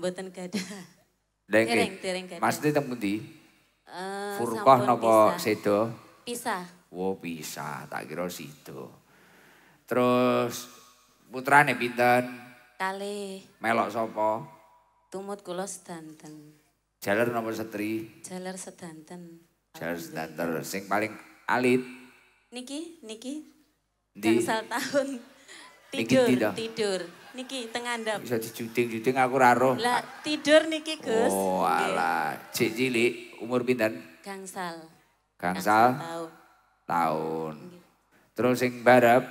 Speaker 3: mboten gadah. Dereng, dereng gadah.
Speaker 1: Maksudnya teng pundi?
Speaker 3: Eh,
Speaker 1: Furqah
Speaker 3: sampun
Speaker 1: napa
Speaker 3: pisah.
Speaker 1: sedo?
Speaker 3: Pisah.
Speaker 1: Wo bisa, tak kira sido. Terus putrane pinten?
Speaker 3: Kalih
Speaker 1: Melok sapa?
Speaker 3: tumut kula sedanten.
Speaker 1: Jaler napa setri?
Speaker 3: Jaler sedanten.
Speaker 1: Jaler sedanter sing paling alit
Speaker 3: Niki, niki
Speaker 1: di
Speaker 3: gangsal tahun.
Speaker 1: Niki
Speaker 3: Tidur, tidur. Niki tengandap.
Speaker 1: bisa dijuding-juding aku ra roh.
Speaker 3: Lah tidur niki Gus.
Speaker 1: Oh alah, cik cilik umur pinten?
Speaker 3: Gangsal.
Speaker 1: Gangsal
Speaker 3: tahun.
Speaker 1: tahun. Terus sing barep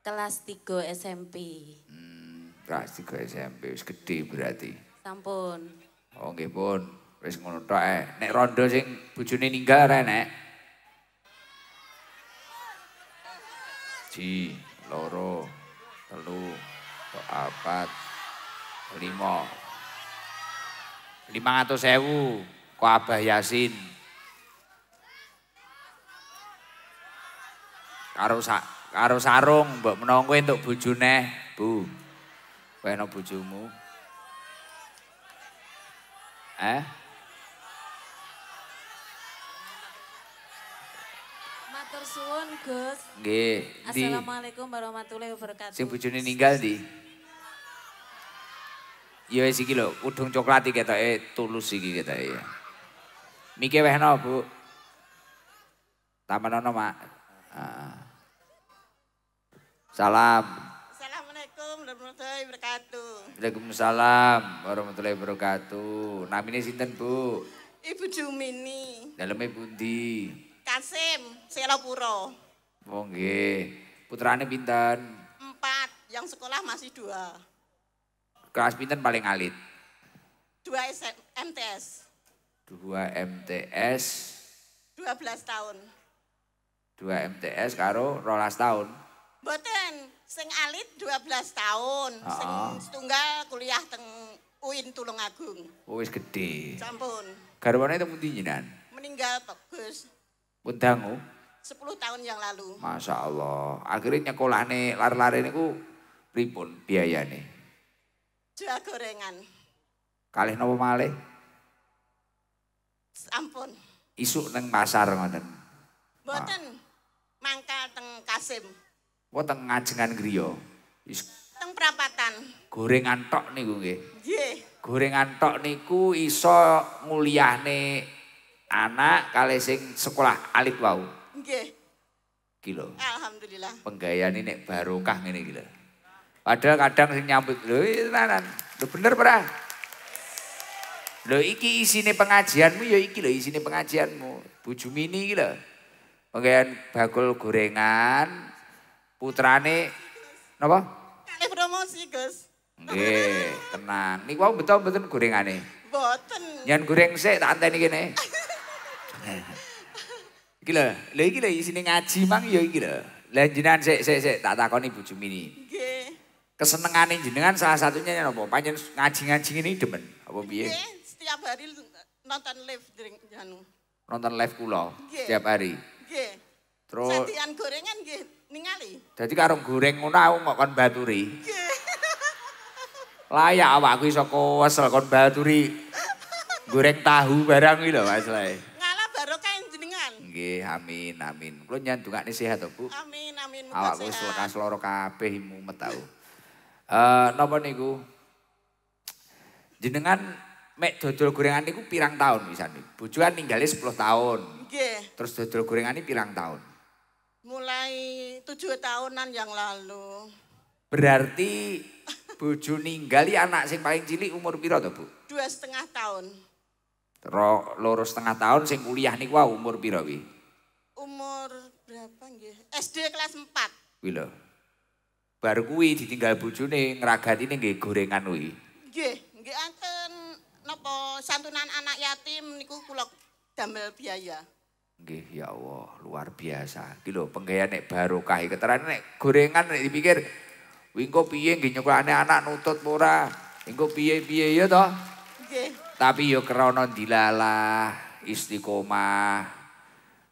Speaker 3: Kelas 3 SMP.
Speaker 1: hmm, kelas 3 SMP wis gede berarti.
Speaker 3: Sampun.
Speaker 1: Oh nggih pun, wis ngono tok eh. Nek rondo sing bojone ninggal ra nek. Ji, loro, telu, papat, lima. Lima atus sewu, kok Abah Yasin. Karo sa karo sarung, mbok menawa kowe entuk bojone, Bu. Kowe ana bojomu. Eh?
Speaker 3: Matur suwun Gus.
Speaker 1: Nggih, ndi?
Speaker 3: Assalamualaikum warahmatullahi wabarakatuh.
Speaker 1: Sing bojone ninggal di. Ya wis iki lho, udung coklat iki ketoke tulus iki ketoke. Miki wehno, Bu. Tamanono, Mak. Ah. Salam.
Speaker 4: Warahmatullahi wabarakatuh.
Speaker 1: Waalaikumsalam warahmatullahi wabarakatuh. Namine sinten, Bu?
Speaker 4: Ibu Jumini,
Speaker 1: Daleme pundi?
Speaker 4: Kasim, Selopuro.
Speaker 1: Oh nggih. Putrane pinten?
Speaker 4: Empat, yang sekolah masih dua.
Speaker 1: Kelas pinten paling alit?
Speaker 4: Dua SM, MTS.
Speaker 1: Dua MTS,
Speaker 4: 12 tahun.
Speaker 1: dua MTS karo rolas tahun.
Speaker 4: Mboten, sing alit 12 tahun, sing
Speaker 1: Ah.
Speaker 4: setunggal kuliah teng UIN Tulungagung.
Speaker 1: Oh, wis gede.
Speaker 4: Sampun.
Speaker 1: Garwane temu ndi jenengan?
Speaker 4: Meninggal Pak Gus
Speaker 1: Pun dangu.
Speaker 4: 10 tahun yang lalu.
Speaker 1: Masya Allah. Akhirnya nyekolahne lari-lari niku pripun biayane?
Speaker 4: Jual gorengan.
Speaker 1: Kalih napa malih?
Speaker 4: Sampun.
Speaker 1: Isuk neng pasar ngoten.
Speaker 4: Mboten mangkal teng Kasim.
Speaker 1: Apa teng ngajengan griya?
Speaker 4: Teng perapatan.
Speaker 1: gorengan tok niku nggih.
Speaker 4: Nggih.
Speaker 1: Gorengan tok niku iso nguliahne anak kalih sing sekolah alit wau.
Speaker 4: Nggih.
Speaker 1: Iki lho.
Speaker 4: Alhamdulillah.
Speaker 1: Penggayane nek barokah ngene iki lho. Padahal kadang sing nyambut lho iki tenanan. Lho bener ora? Lho iki isine pengajianmu ya iki lho isine pengajianmu. Bojo mini iki lho. Bakul gorengan putrane napa?
Speaker 4: Kali promosi Gus.
Speaker 1: Nggih, tenang. Niku wau betul mboten gorengane.
Speaker 4: Mboten.
Speaker 1: Nyan goreng sik tak anteni kene. iki lho, lho iki lho isine ngaji mang ya iki lho. Lah jenengan sik sik sik tak takoni bojo mini.
Speaker 4: Nggih.
Speaker 1: Kesenengane jenengan salah satunya napa? Panjen ngaji-ngaji ini demen apa piye?
Speaker 4: Nggih, setiap hari nonton live drink anu.
Speaker 1: Nonton live kula setiap hari.
Speaker 4: Nggih.
Speaker 1: Terus
Speaker 4: Sadian gorengan nggih ningali.
Speaker 1: dadi karo goreng ngono aku kok kon baturi. *laughs* Layak awakku iso kowesel kon baturi. Goreng tahu barang iki lho masalahe.
Speaker 4: Ngalah barokah jenengan.
Speaker 1: Nggih, amin amin. Kula nyandungane sehat to, Bu.
Speaker 4: Amin amin.
Speaker 1: Awakku wis lekas loro kabeh mumet tau. Eh napa niku? Jenengan mek dodol gorengan niku pirang tahun wisane? Bojoan ninggalnya 10 tahun.
Speaker 4: Nggih.
Speaker 1: Terus dodol gorengan ini pirang tahun.
Speaker 4: Mulai tujuh tahunan yang lalu.
Speaker 1: Berarti bojo ninggali anak sing paling cilik umur piro to, Bu?
Speaker 4: Dua setengah tahun.
Speaker 1: Ro, loro setengah tahun sing kuliah niku wau umur piro wi?
Speaker 4: Umur berapa nggih? SD kelas 4.
Speaker 1: Kuwi lho. Bar kuwi ditinggal bojone ngragatine nggih gorengan kuwi.
Speaker 4: Nggih, nggih anten napa santunan anak yatim niku kula damel biaya.
Speaker 1: Nggih, ya Allah, luar biasa. Iki lho penggawean nek barokah iki keterane nek gorengan nek dipikir wingko piye nggih nyekolahane anak nutut ora? Wingko piye-piye ya toh?
Speaker 4: Nggih.
Speaker 1: Tapi yo krana dilalah, istiqomah,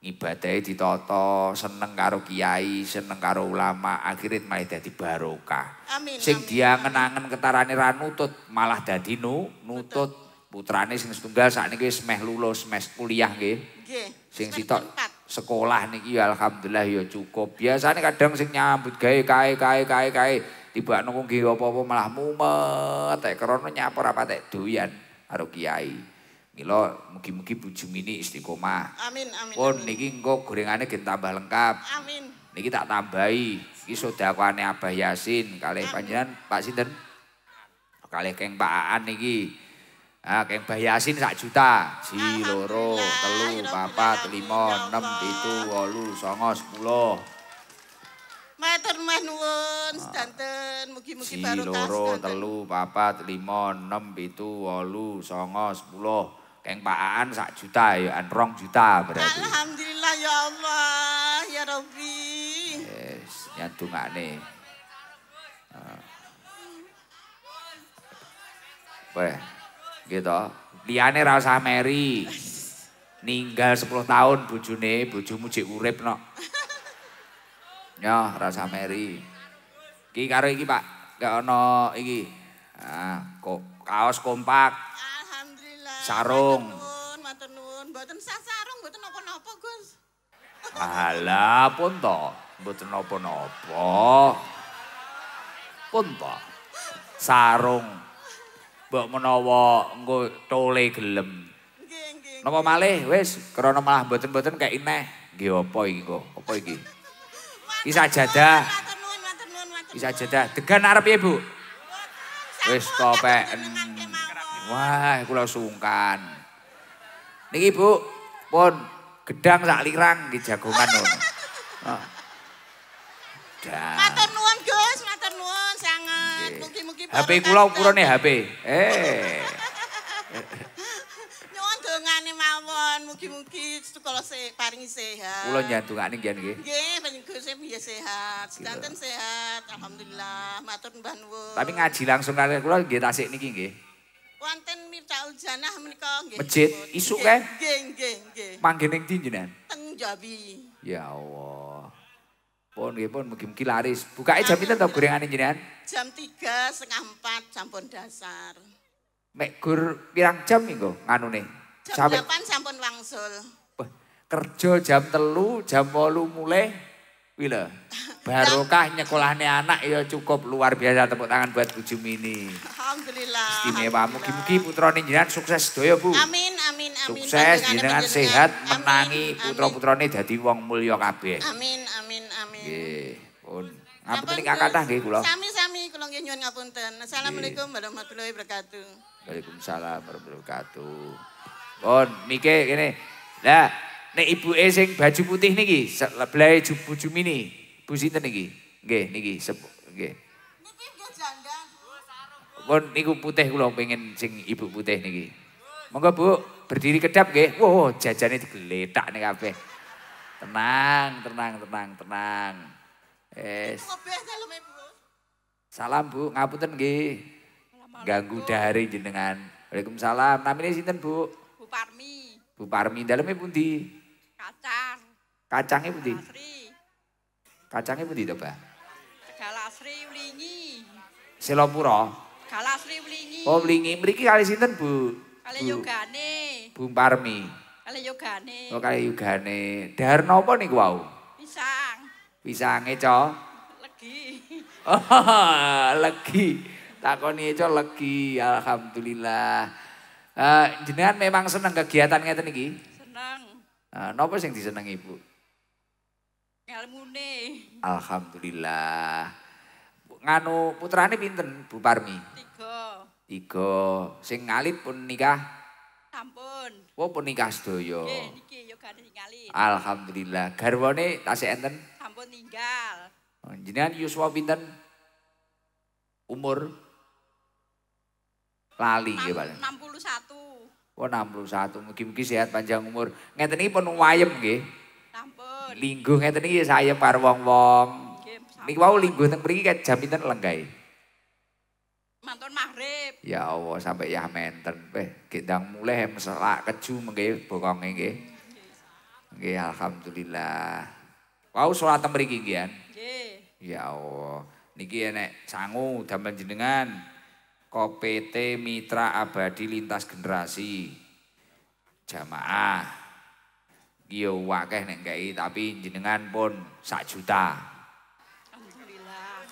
Speaker 1: ibadahe ditata, seneng karo kiai, seneng karo ulama, akhirnya malah dadi barokah.
Speaker 4: Amin.
Speaker 1: Sing
Speaker 4: amin.
Speaker 1: diangen-angen ketarane ra nutut, malah dadi nu, nutut. Putrane sing setunggal sakniki wis meh lulus, meh kuliah nggih.
Speaker 4: Nggih.
Speaker 1: Sing sitok sekolah niki ya alhamdulillah ya cukup. Biasanya kadang sing nyambut gawe kae kae kae kae tiba nunggu nggih apa-apa malah mumet tek krana nyapor apa tek doyan karo kiai. Mila mugi-mugi bojo mini istiqomah.
Speaker 4: Amin amin.
Speaker 1: Pun niki engko gorengane gen tambah lengkap.
Speaker 4: Amin.
Speaker 1: Niki tak tambahi. Iki sedekahane Abah Yasin kalih panjenengan Pak sinten? Kalih Keng Pak Aan niki. Ah, Keng Mbah Yasin sak juta. Si loro, telu, papat, lima, enam, pitu, wolu, songo, sepuluh.
Speaker 4: Matur meh nuwun sedanten mugi-mugi
Speaker 1: Si
Speaker 4: barokah
Speaker 1: loro, telu, papat, lima, enam, pitu, wolu, songo, sepuluh. Keng Pak Aan sak juta ya, rong juta berarti.
Speaker 4: Alhamdulillah ya Allah ya Rabbi.
Speaker 1: Yes, nyadungane. Weh, gitu. Liane ra usah meri. Ninggal 10 tahun bojone, bojomu jek urip no. Ya, ra usah meri. Iki karo iki, Pak. Gak ono iki. Ah, kok kaos kompak.
Speaker 4: Alhamdulillah.
Speaker 1: Sarung.
Speaker 4: Matur nuwun. Mboten sah sarung, mboten napa-napa, Gus.
Speaker 1: Alah, pun to. Mboten napa-napa. Pun to. Sarung. Mbok menawa engko tole gelem. Napa malih wis krana malah mboten-mboten kaya ineh. Nggih apa iki kok? Apa iki? Iki sajadah. Iki sajadah. Degan arep piye, Bu? Wis topeken. Wah, kula sungkan. Niki Bu, pun gedang sak lirang di jagongan ngono. Dah. *laughs*
Speaker 4: Matur
Speaker 1: HP kula ukurane HP. Eh.
Speaker 4: Nyuwun dongane Mugi-mugi kula se paringi sehat.
Speaker 1: Kula njantungane nggih nggih.
Speaker 4: Nggih, panjenengan biya sehat. Sedanten sehat. Alhamdulillah. Matur nuwun nuwun.
Speaker 1: Tapi ngaji langsung kali kula nggih tasik niki nggih.
Speaker 4: wonten Mirzaul Janah menika nggih.
Speaker 1: Masjid, isuk kae?
Speaker 4: Nggih, nggih, nggih.
Speaker 1: Manggen ning ndi jenengan?
Speaker 4: Teng Jawi.
Speaker 1: Ya Allah. Pun nggih pun mugi-mugi laris. Bukake jam pinten to gorengane jenengan?
Speaker 4: Jam 3 setengah 4 sampun dasar.
Speaker 1: Mek gur pirang jam minggu nganune?
Speaker 4: Jam
Speaker 1: Sampai
Speaker 4: 8 sampun wangsul.
Speaker 1: Wah, kerja jam telu, jam walu mulai. Wila, barokah nyekolahnya anak ya cukup luar biasa tepuk tangan buat Bu Jumini.
Speaker 4: Alhamdulillah.
Speaker 1: Istimewa, mugi-mugi putra jenengan sukses doya Bu.
Speaker 4: Amin, amin, amin.
Speaker 1: Sukses, jenengan sehat, menangi
Speaker 4: amin.
Speaker 1: putra-putrane dadi wong mulya kabeh.
Speaker 4: Amin, amin, amin.
Speaker 1: Nggih, pun. Ngapunten
Speaker 4: Bu.
Speaker 1: kathah nggih kula.
Speaker 4: Sami-sami kula nggih nyuwun ngapunten. Assalamualaikum warahmatullahi wabarakatuh.
Speaker 1: Waalaikumsalam warahmatullahi wabarakatuh. Pun mike kene. Lah, nek ibuke sing baju putih niki, sebelahe Bu Jumini. Bu sinten niki? Nggih, niki sepuh nggih.
Speaker 4: Niki nggih janda.
Speaker 1: Pun niku putih kula pengen sing ibu putih niki. Monggo Bu, berdiri kedap nggih. Wow, jajane digeletak nih kabeh. Tenang, tenang, tenang, tenang. Es. Salam Bu, ngapunten nggih. Ganggu dahare jenengan. Waalaikumsalam. Namine sinten Bu?
Speaker 5: Bu Parmi,
Speaker 1: Bu Parmi daleme pundi?
Speaker 5: kacang,
Speaker 1: Kacangnya pundi?
Speaker 5: asri,
Speaker 1: Kacangnya pundi to, Pak?
Speaker 5: segala asri ulingi,
Speaker 1: Selopuro.
Speaker 5: segala asri ulingi,
Speaker 1: Oh, mlingi mriki kali sinten, Bu?
Speaker 5: kali
Speaker 1: Bu,
Speaker 5: yogane,
Speaker 1: Bu Parmi.
Speaker 5: Kali yogane,
Speaker 1: Oh, kali yugane. Dahar napa niku wau?
Speaker 5: pisang,
Speaker 1: Pisange, Co.
Speaker 5: legi, *laughs*
Speaker 1: Oh, legi. Takoni co legi. Alhamdulillah. Eh, jenengan memang seneng kegiatan ngeten iki?
Speaker 5: seneng,
Speaker 1: Uh, napa sing disenengi, Bu?
Speaker 5: ngelmune,
Speaker 1: Alhamdulillah. Nganu putrane pinten, Bu Parmi?
Speaker 5: tiga,
Speaker 1: Tiga. Sing ngalit pun nikah.
Speaker 5: Sampun,
Speaker 1: Oh pun nikah sedaya.
Speaker 5: nggih niki tinggalin,
Speaker 1: Alhamdulillah. Garwane tasih enten.
Speaker 5: sampun tinggal,
Speaker 1: Oh, Jenengan yuswa pinten? Umur lali nggih, Pak.
Speaker 5: 61,
Speaker 1: Oh 61. Mugi-mugi sehat panjang umur. Ngeten iki pun wayem nggih.
Speaker 5: sampun,
Speaker 1: Lingguh ngeten iki sayem karo wong-wong.
Speaker 5: nggih,
Speaker 1: Niki wau lingguh teng mriki jam pinten lenggahe?
Speaker 5: Mantun maghrib,
Speaker 1: Ya Allah sampai ya menten. Beh, kita mulai meselak keju mengke bokonge nggih. Nggih alhamdulillah. Wau salat teng mriki nggih. Ya Allah. Niki enek sangu damel jenengan. KPT Mitra Abadi Lintas Generasi. Jamaah. Yo wakeh nek ngkai tapi jenengan pun sak juta.
Speaker 5: alhamdulillah,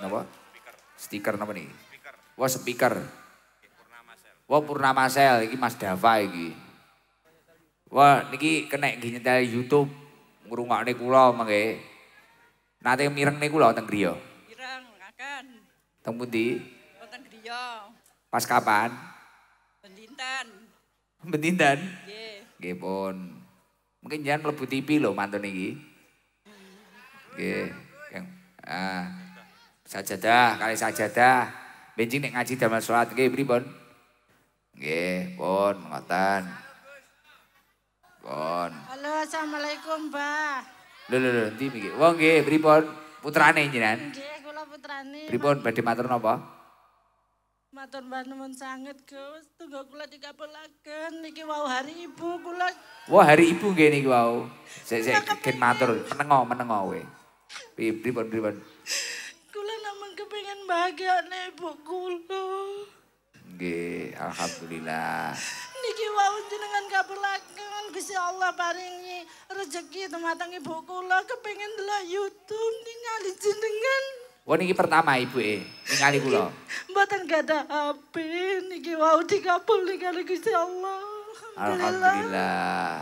Speaker 1: Napa? Stiker napa nih? Wah speaker. Wah Purnama Sel, iki Mas Dava iki. Wah niki kena nggih nyetel YouTube ngrungokne kula mangke. Nate mireng niku lho teng griya.
Speaker 5: ireng, akan,
Speaker 1: Teng pundi?
Speaker 5: wonten griya,
Speaker 1: Pas kapan?
Speaker 5: bendinten,
Speaker 1: Bendinten.
Speaker 5: nggih,
Speaker 1: Nggih pun. Mungkin jangan mlebu TV lho mantun iki. Nggih. Yang ah sajadah kali sajadah. Benjing nek ngaji damel salat nggih pripun? Nggih, pun ngoten. Pun.
Speaker 6: Halo, Assalamualaikum, Mbah.
Speaker 1: Lho lho lho endi iki? Wong nggih pripun? Putrane jenengan.
Speaker 6: Nggih, kula putrane.
Speaker 1: Pripun badhe matur napa?
Speaker 6: Matur mbah nuwun sanget, Gus. Tunggu kula dikabulaken. Niki wau hari ibu kula.
Speaker 1: Wah, hari ibu nggih niki wau. Sik sik gen matur, menengo menengo kowe. Pri- Pripun pripun?
Speaker 6: Kepengin bahagia ibu kula.
Speaker 1: Nggih, alhamdulillah.
Speaker 6: Niki wau jenengan kabulaken. Gusti Allah paringi rezeki dumateng ibu kula kepengin delok YouTube ningali jenengan.
Speaker 1: Wah niki pertama ibu e, ningali kula.
Speaker 6: Mboten gada HP. Niki wau dikabul kali Gusti Allah. Alhamdulillah.
Speaker 1: Alhamdulillah.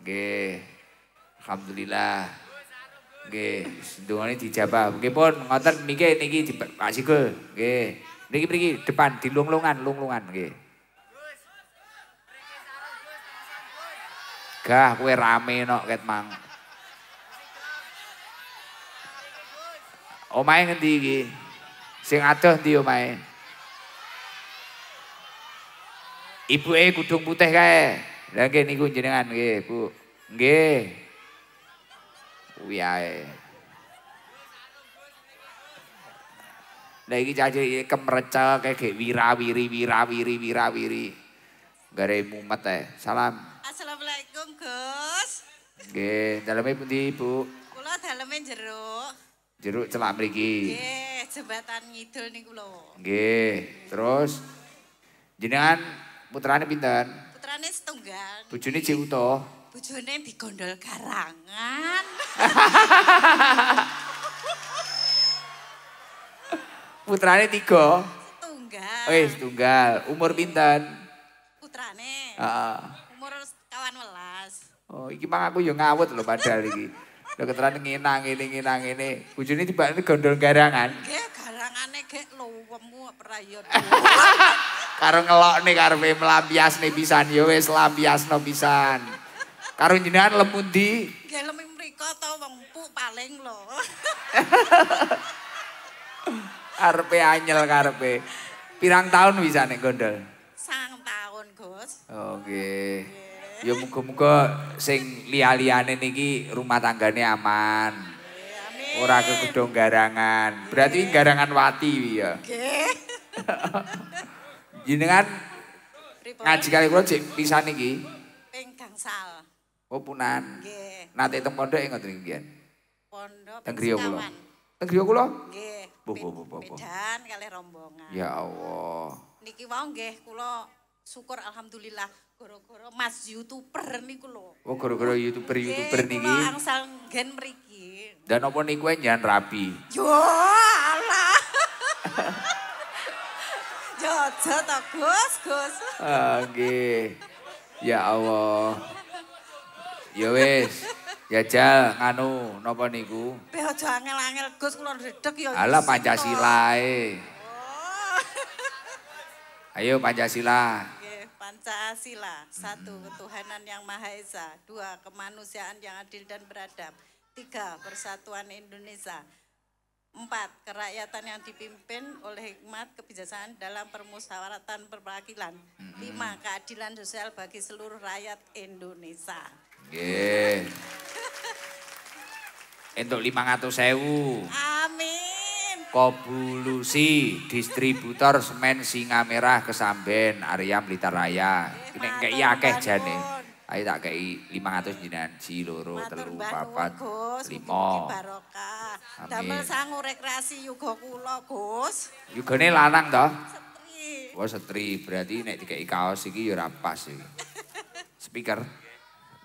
Speaker 1: Nggih. Alhamdulillah. Nggih, dongane dijabah. Nggih pun ngoten niki niki Pak Sigul. Nggih. Niki mriki depan di lung-lungan, nggih. Gah kowe rame nok ket mang. Omahe ngendi iki? Sing adoh ndi omahe? Ibuke kudung putih kae. Lah nggih niku jenengan nggih, Bu. Nggih. Kuwi ae. Lah iki caci kemrecek kayak wirawiri wirawiri wirawiri. Gare mumet ae. Salam.
Speaker 7: Assalamualaikum, Gus.
Speaker 1: Nggih, daleme pundi, Bu?
Speaker 7: Kula daleme jeruk.
Speaker 1: Jeruk celak mriki.
Speaker 7: Nggih, jembatan ngidul niku lho.
Speaker 1: Nggih. Terus jenengan putrane pinten?
Speaker 7: Putrane setunggal,
Speaker 1: Bojone utuh.
Speaker 7: Bojone digondol garangan. *laughs*
Speaker 1: Putrane tiga.
Speaker 7: Setunggal.
Speaker 1: Wis tunggal. Umur pinten?
Speaker 7: Putrane
Speaker 1: Heeh.
Speaker 7: umur kawan welas.
Speaker 1: Oh, iki mang aku yo ngawut lho padahal iki. Lho keteran ngenang ngene ngenang ngene. Bojone tibane gondol garangan.
Speaker 7: Nggih, garangane gek luwemu prayon. *laughs*
Speaker 1: Karo ngelokne karepe melampiasne pisan yo wis lampiasno pisan. Karo jenengan lemundi
Speaker 7: Nggih lemi mriko to wong empuk paling lho. *laughs*
Speaker 1: karepe anyel karepe. Pirang tahun bisa nek gondol?
Speaker 7: Sang tahun, Gus.
Speaker 1: Oke. Ya muga-muga sing liya-liyane niki rumah tanggane aman.
Speaker 7: Amin.
Speaker 1: Ora kegedong garangan. Berarti garangan wati ya.
Speaker 7: Nggih. *laughs*
Speaker 1: Jenengan ngaji kali kula cek pisan iki. Oh punan.
Speaker 7: Nggih.
Speaker 1: Nate teng pondok ngoten iki mbiyen.
Speaker 7: Pondok
Speaker 1: Teng griya kula.
Speaker 7: Sekawan.
Speaker 1: Teng griya kula?
Speaker 7: Nggih.
Speaker 1: Bu, bu, bu, bu, bu.
Speaker 7: Bedan kalih rombongan.
Speaker 1: Ya Allah.
Speaker 7: Niki wau nggih kula syukur alhamdulillah gara-gara Mas YouTuber niku lho.
Speaker 1: Oh gara-gara YouTuber-YouTuber
Speaker 7: Nggih,
Speaker 1: niki.
Speaker 7: Kula angsal nggen mriki.
Speaker 1: Dan apa niku njan rabi?
Speaker 7: Yo alah. *laughs* Yo aja to Gus, Gus.
Speaker 1: Ah, nggih. Ya Allah. Ya wis. Jajal nganu napa niku?
Speaker 7: Be aja angel-angel Gus kula redeg yo.
Speaker 1: Alah Pancasila e.
Speaker 7: Oh.
Speaker 1: Ayo Pancasila.
Speaker 7: Pancasila. Satu, ketuhanan yang Maha Esa. Dua, kemanusiaan yang adil dan beradab. Tiga, persatuan Indonesia. Empat, kerakyatan yang dipimpin oleh hikmat kebijaksanaan dalam permusyawaratan perwakilan. Lima, keadilan sosial bagi seluruh rakyat Indonesia.
Speaker 1: Nggih. Entuk 500.000.
Speaker 7: Amin.
Speaker 1: Kobulusi distributor semen Singa Merah Kesamben Area Blitar Raya. Nek
Speaker 7: matur
Speaker 1: kei akeh jane. Ayo tak kei 500 jenengan ji loro telu papat lima. Amin.
Speaker 7: Damel sangu rekreasi yuga kula, Gus.
Speaker 1: Yugane lanang toh?
Speaker 7: Setri.
Speaker 1: Wah setri berarti nek dikei kaos iki ya ora pas iki. *laughs* Speaker.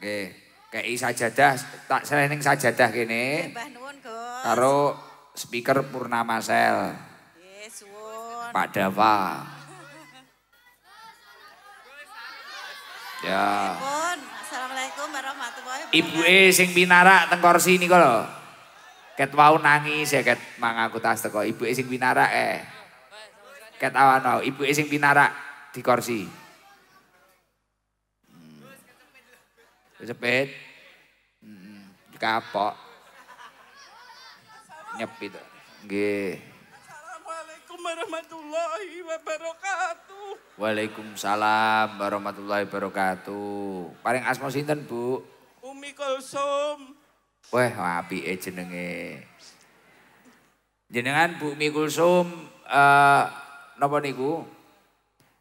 Speaker 1: Oke, kei sajadah tak selening sajadah kene
Speaker 7: Mbah nuwun, Gus.
Speaker 1: karo speaker Purnama Sel.
Speaker 7: Nggih, suwun.
Speaker 1: Pak Dava. Ya.
Speaker 7: Pun, Assalamualaikum warahmatullahi wabarakatuh.
Speaker 1: Ibu E sing pinarak teng kursi niku lho. Ket wau nangis ya ket mangaku tas teko. Ibu E sing pinarak eh. Ket awan wau. Ibu E sing pinarak di kursi. Cepet. Hmm. Kapok. Nyepit. Nggih.
Speaker 5: Assalamualaikum warahmatullahi wabarakatuh.
Speaker 1: Waalaikumsalam warahmatullahi wabarakatuh. Paling asma sinten, Bu?
Speaker 5: Umi Kulsum.
Speaker 1: Wah, apike jenenge. Jenengan Bu Mi Kulsum eh napa niku?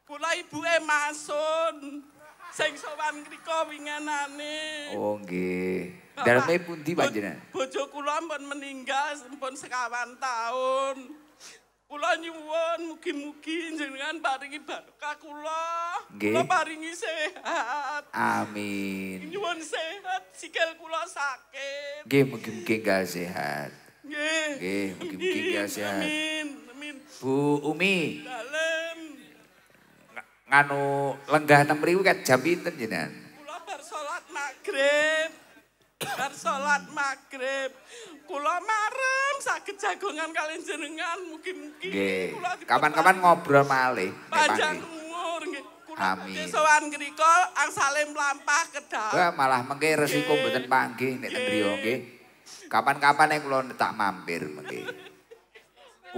Speaker 5: Kula ibuke Masun. Sing sowan krika winganane.
Speaker 1: Oh, nggih. Daleme pundi panjenengan?
Speaker 5: Bojo kula pun meninggal sampun sekawan tahun. Kula nyuwun mugi-mugi jenengan paringi barokah kula. Kula paringi sehat.
Speaker 1: Amin.
Speaker 5: Nyuwun sehat sikil kula sakit.
Speaker 1: Nggih, mugi-mugi nggak sehat.
Speaker 5: Nggih.
Speaker 1: Nggih, mugi-mugi nggak sehat.
Speaker 5: Amin. Amin.
Speaker 1: Bu Umi,
Speaker 5: Dalem.
Speaker 1: Nganu lenggah teng mriku ket jam pinten jenengan?
Speaker 5: Kula bar salat magrib. Bar salat magrib. Kula marem saged jagongan kalian jenengan
Speaker 1: Nggih.
Speaker 5: kula dipun
Speaker 1: Kapan-kapan ngobrol malih.
Speaker 5: panjang umur nggih. Kula
Speaker 1: Amin.
Speaker 5: badhe sowan ngrika angsale mlampah kedap.
Speaker 1: Wah, malah mengke resiko mboten panggih nek teng griya nggih. Kapan-kapan nek kula tak mampir mengke.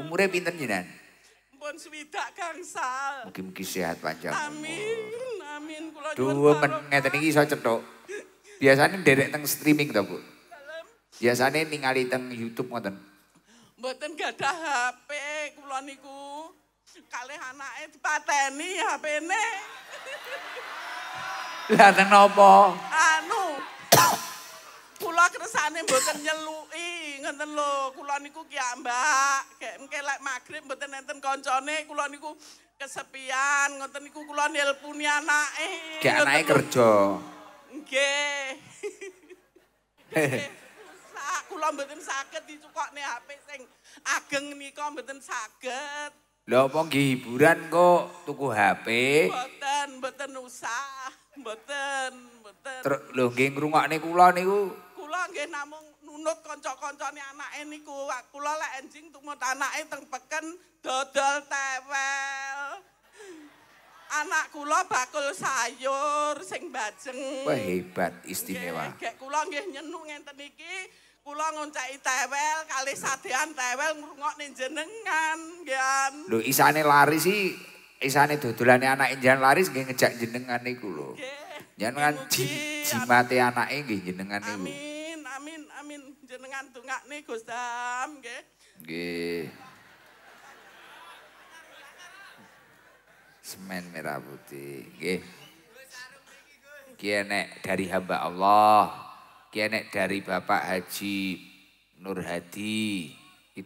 Speaker 1: Umure pinten jenengan?
Speaker 5: Pun swidak gangsal.
Speaker 1: Mugi-mugi sehat panjang.
Speaker 5: Amin. Amin. Kula nyuwun barokah.
Speaker 1: ngeten iki iso cetok. Biasanya derek teng streaming to, Bu. Biasanya ningali teng YouTube ngoten.
Speaker 5: Mboten gadah HP kula niku. Kalih anake dipateni HP-ne.
Speaker 1: Lah teng nopo?
Speaker 5: Anu. Kula kersane mboten nyeluki, ngoten lho. Kula niku ki Mbak, gek engke lek magrib mboten enten kancane, kula niku kesepian, ngoten niku kula nelponi anake. Ngoten
Speaker 1: anake kerja.
Speaker 5: Nggih. Sak kula mboten saged dicukokne HP sing ageng nika mboten saged.
Speaker 1: Lho apa nggih hiburan kok tuku HP?
Speaker 5: Mboten, mboten usah. Mboten, mboten.
Speaker 1: Terus lho nggih ngrungokne kula niku
Speaker 5: Kula nggih namung nunut kanca-kancane anake niku. Kula lek enjing tumut anake teng peken dodol tewel. Anak kula bakul sayur sing bajeng.
Speaker 1: wah hebat istimewa.
Speaker 5: Gek kula nggih nyenu ngenten iki. Kula ngoncaki tewel kali sadean tewel ngrungokne jenengan, nggih.
Speaker 1: Lho isane laris sih isane dodolane anake jenengan laris nggih ngejak jenengan niku lho. Jenengan jimate anake nggih jenengan niku.
Speaker 5: Amin, amin. Jenengan dongakne Gus Dam, nggih.
Speaker 1: Nggih. Semen merah putih. Nggih. Ki enek dari hamba Allah. Ki enek dari Bapak Haji Nur Hadi.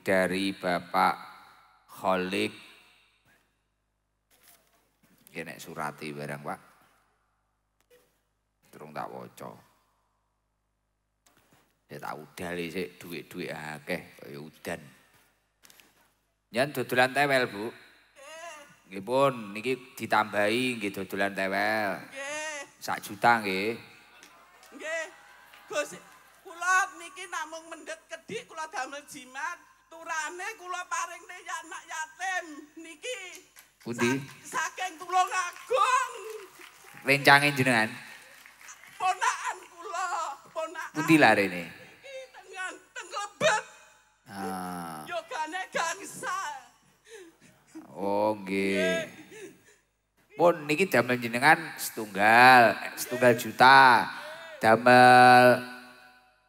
Speaker 1: Dari Bapak Kholik. Ki enek surati barang Pak. Terung tak waca. Ya tak udah sik duit-duit akeh kaya udan. Jan dodolan tewel, Bu. Nggih pun niki ditambahi nggih dodolan tewel.
Speaker 5: Nggih.
Speaker 1: Sak juta nggih.
Speaker 5: Nggih. Gus, kula niki namung mendhet kedik kula damel jimat. Turane kula paringne ya anak yatim. Niki
Speaker 1: Pundi?
Speaker 5: sa- saking tulung agung.
Speaker 1: Rencange jenengan.
Speaker 5: Ponakan kula,
Speaker 1: larene?
Speaker 5: Niki tengan tenglebet
Speaker 1: Ah.
Speaker 5: yogane gangsa.
Speaker 1: Oh nggih. Pun niki damel jenengan setunggal, setunggal juta. Damel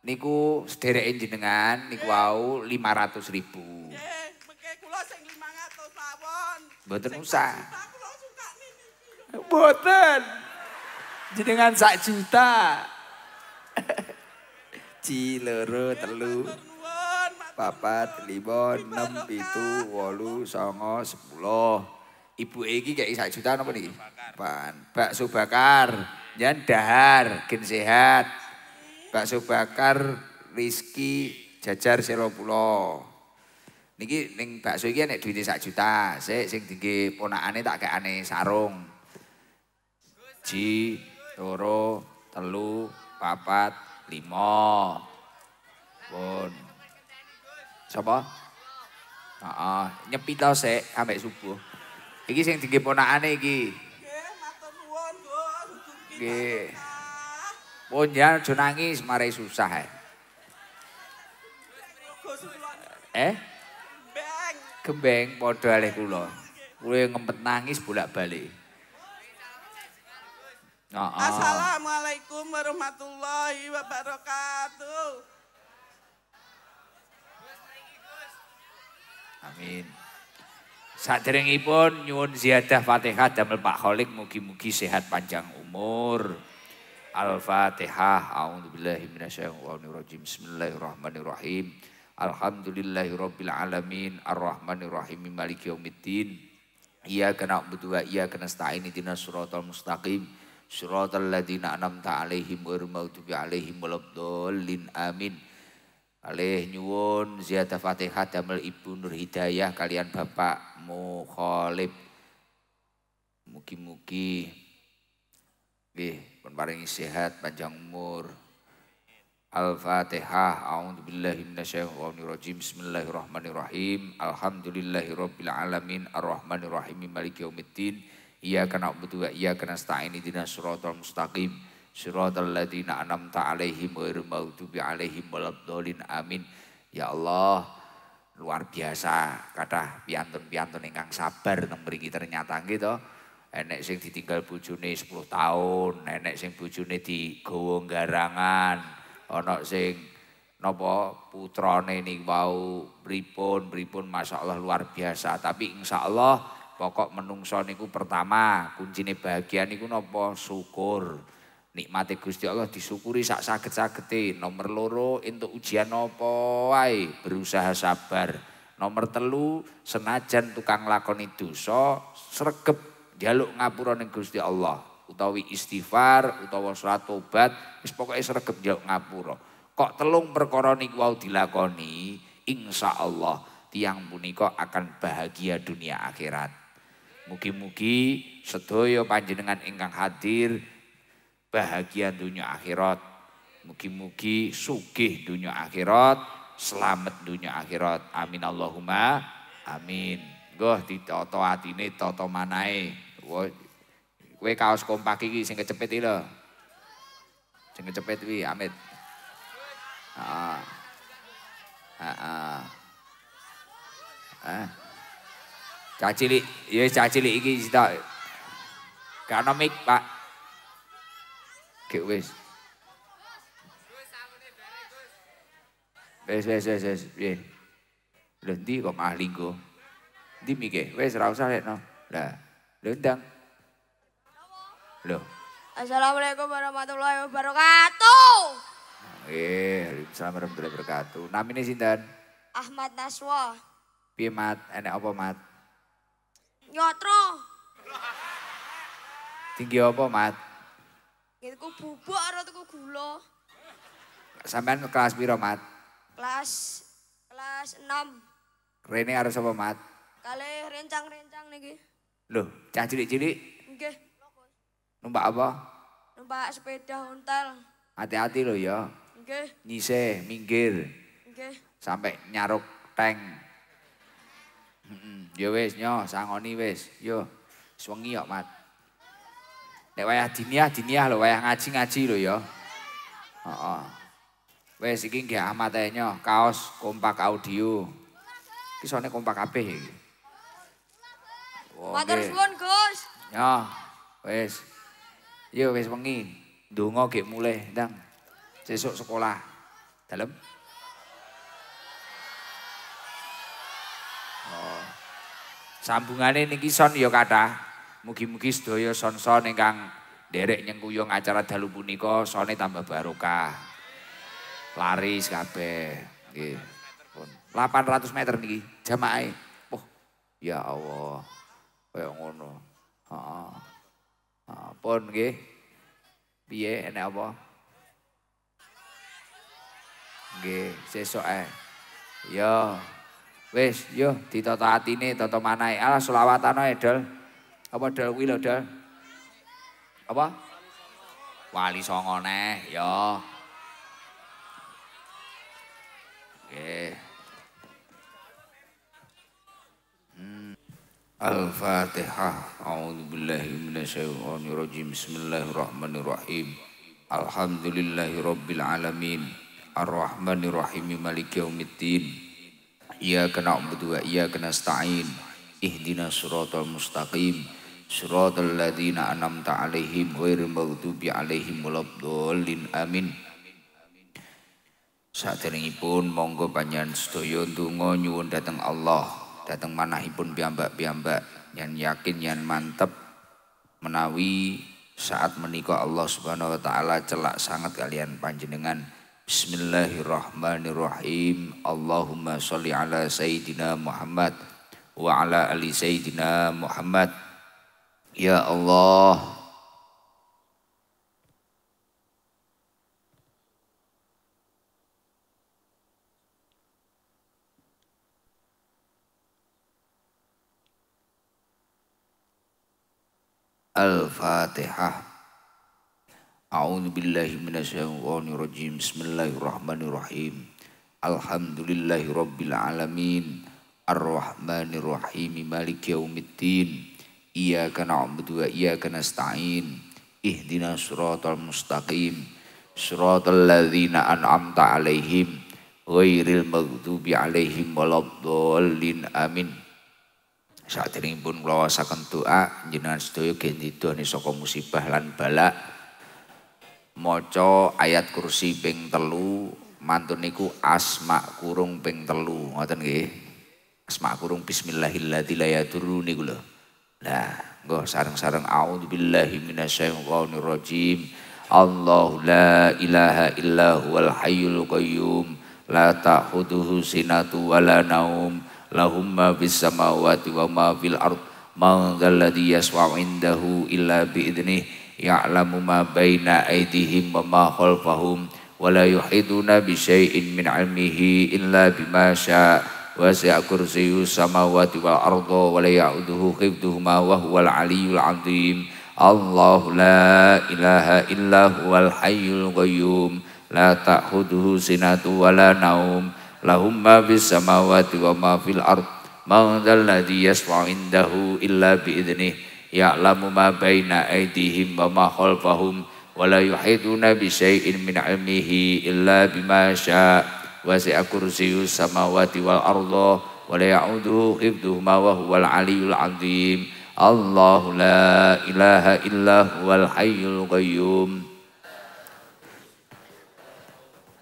Speaker 1: niku sedereke jenengan niku wau 500 ribu.
Speaker 5: Nggih, mengke kula sing 500 mawon.
Speaker 1: Mboten
Speaker 5: Sing
Speaker 1: usah. Boten. Jenengan sak juta. *laughs* Loro telu papat lima enam pitu wolu songo sepuluh. Ibu iki kayak sak juta napa niki? Pan. Bakso bakar, jan dahar, gen sehat. Bakso bakar Rizki jajar selo pulo. Niki ning bakso iki nek duwite sak juta, sik sing dingge ponakane tak kekane sarung. Ji, loro, telu, papat, lima. Pun. Sapa? Heeh, nyepi to sik sampe subuh. Iki sing dingge ponakane iki.
Speaker 5: Nggih, matur nuwun, Gus.
Speaker 1: Nggih. Pun ya aja nangis marai susah eh. Eh,
Speaker 5: beng.
Speaker 1: gembeng padha alih kula. Kuwi ngempet nangis bolak-balik.
Speaker 5: Assalamualaikum warahmatullahi wabarakatuh.
Speaker 1: Amin. Saderengipun nyuwun ziyadah Fatihah damel Pak Kholik mugi-mugi sehat panjang umur. Al-Fatihah. A'udzubillahi minasyaitonirrajim. Bismillahirrahmanirrahim. Alhamdulillahirabbil alamin arrahmanirrahim maliki yaumiddin. Iyyaka na'budu wa iyyaka nasta'in ihdinas siratal mustaqim. Siratal ladzina an'amta 'alaihim ghairil maghdubi 'alaihim. Amin. Alih nyuwun ziyadah Fatihah damel Ibu Nur Hidayah kalian Bapak Mukhalib. Mugi-mugi nggih pun paringi sehat panjang umur. Al-Fatihah. A'udzubillahi minasyaitonirrajim. Bismillahirrahmanirrahim. Alhamdulillahirabbil alamin arrahmanirrahim maliki yaumiddin. Iyyaka na'budu wa iyyaka nasta'in ihdinas siratal mustaqim. Siratal ladzina an'amta 'alaihim ghairil maghdubi 'alaihim waladdallin. Amin. Ya Allah, luar biasa kathah piantun-piantun ingkang sabar teng ternyata gitu. enek sing ditinggal bojone 10 tahun, enek sing bojone digawa garangan, ana sing napa putrane niku wau pripun pripun masyaallah luar biasa tapi insyaallah pokok menungso niku pertama kuncine bahagia niku napa? Syukur. Nikmati Gusti Allah disyukuri sak saged-sagede. Nomor loro untuk ujian apa wae? Berusaha sabar. Nomor telu senajan tukang lakoni dosa sregep jaluk ngapura ning Gusti Allah. Utawi istighfar utawa salat tobat wis pokoke sregep jaluk ngapura. Kok telung perkara niku wau dilakoni? Insyaallah tiang punika akan bahagia dunia akhirat mugi-mugi sedaya panjenengan ingkang hadir bahagia dunia akhirat mugi-mugi sugih dunia akhirat selamat dunia akhirat amin Allahumma amin Goh ditata atine tata manae Kowe kaos kompak iki sing kecepet iki lho. Sing kecepet kuwi Amit. Heeh. Heeh. Eh. Cah cilik, ya cah cilik iki sitok. Gak ono mik, Pak. Gek wis. Wes wes wes wes piye? Lho ndi kok malah linggo? Ndi mike? Wes ora usah lekno. Lah Lendang. Loh.
Speaker 8: Assalamualaikum warahmatullahi wabarakatuh.
Speaker 1: Eh, Assalamualaikum warahmatullahi wabarakatuh. Namine sinten?
Speaker 8: Ahmad Naswa.
Speaker 1: Piye Mat? Enek apa Mat?
Speaker 8: Nyotro.
Speaker 1: Tinggi apa Mat?
Speaker 8: Itu bubuk karo tuku gula.
Speaker 1: Sampean kelas piro Mat?
Speaker 8: Kelas kelas 6.
Speaker 1: Rene harus apa Mat?
Speaker 8: Kali rencang-rencang niki.
Speaker 1: Loh, cah cilik-cilik
Speaker 8: Nggih.
Speaker 1: numpak apa?
Speaker 8: Numpak sepeda ontel.
Speaker 1: Hati-hati loh ya.
Speaker 8: Nggih.
Speaker 1: Nyise, minggir.
Speaker 8: Nggih.
Speaker 1: Sampai nyaruk tank. Heeh, ya wis nyo, sangoni wis. Yo. Suwengi kok, Mat. Nek wayah diniah, diniah lho, wayah ngaji-ngaji lho ya. Heeh. Wis iki nggih Ahmad ae nyo, kaos kompak audio. Iki sone kompak kabeh iki.
Speaker 8: Matur suwun, Gus.
Speaker 1: Ya, wis. Yo wis wengi. Ndonga gek mulai, ndang. Sesuk sekolah. Dalem. Sambungane niki son ya kathah. Mugi-mugi sedaya son-son ingkang derek nyengkuyung acara dalu punika sone tambah barokah. Laris kabeh. Nggih. Pun 800 meter niki jamaah. Oh, ya Allah. Kaya ngono. Heeh. Heeh, pun nggih. Piye enek apa? Nggih, sesuk ae. Yo. Wis, yo ditata atine, tata manahe. Alah selawatan ae, Dol. Apa Dol Dol? Apa? Wali songo neh, yo. Nggih. Hmm. Al-Fatihah. A'udzu billahi minasyaitonir rajim. Bismillahirrahmanirrahim. Alhamdulillahirabbil alamin. Ar-Rahmanir Rahim Maliki Yaumiddin. Iyyaka na'budu wa iyyaka nasta'in. Ihdinas siratal mustaqim. Siratal ladzina an'amta 'alaihim ghairil maghdubi 'alaihim waladdallin. Amin. Saderengipun monggo panjenengan sedaya ndonga nyuwun dhateng Allah, dhateng manahipun piyambak-piyambak yang yakin yang mantep menawi saat menikah Allah Subhanahu wa taala celak sangat kalian panjenengan. Bismillahirrahmanirrahim. Allahumma sholli ala sayyidina Muhammad wa ala ali sayyidina Muhammad. Ya Allah, Al-Fatihah. A'udzu billahi minasyaitonir rajim. Bismillahirrahmanirrahim. Alhamdulillahirabbil alamin. Ar-Rahmanir Rahim. Maliki yaumiddin. Iyyaka na'budu wa iyyaka nasta'in. Ihdinas siratal mustaqim. Siratal ladzina an'amta 'alaihim ghairil maghdubi 'alaihim waladdallin. Amin. Saat ini pun kula wasaken doa jenengan sedaya gen didoni saka musibah lan bala. Maca ayat kursi ping telu mantun niku asma kurung ping telu ngoten nggih. Asma kurung yadurru niku lho. Lah, nggo sareng-sareng auzubillahi minasyaitonir rajim. La ilaha illa huwal hayyul qayyum la ta'khudhuhu sinatu wala naum lahum ma fis samawati wa ma fil ard man dzalladzi yaswa'u indahu illa bi idnih ya'lamu ma baina aydihim wa ma khalfahum wa la yuhiduna bi syai'in min 'ilmihi illa bima syaa' wasi'a kursiyyu samawati wal arda wa la ya'uduhu hifdhuhuma wa huwal 'aliyyul 'azim. Allah la ilaha illa huwal hayyul qayyum. La ta'khudhuhu sinatu wala naum. Lahum ma bis samawati wa ma fil ard. Man dzal ladzi yasfa'u indahu illa bi idnih ya'lamu ma baina aydihim wa ma khalfahum wa la yuhituna bi syai'in min 'ilmihi illa bima syaa' wasi'a kursiyyus samawati wal ardh wa la ya'uduhu hifdhuhuma wa huwal 'aliyyul 'adzim Allahu la ilaha illa huwal hayyul qayyum.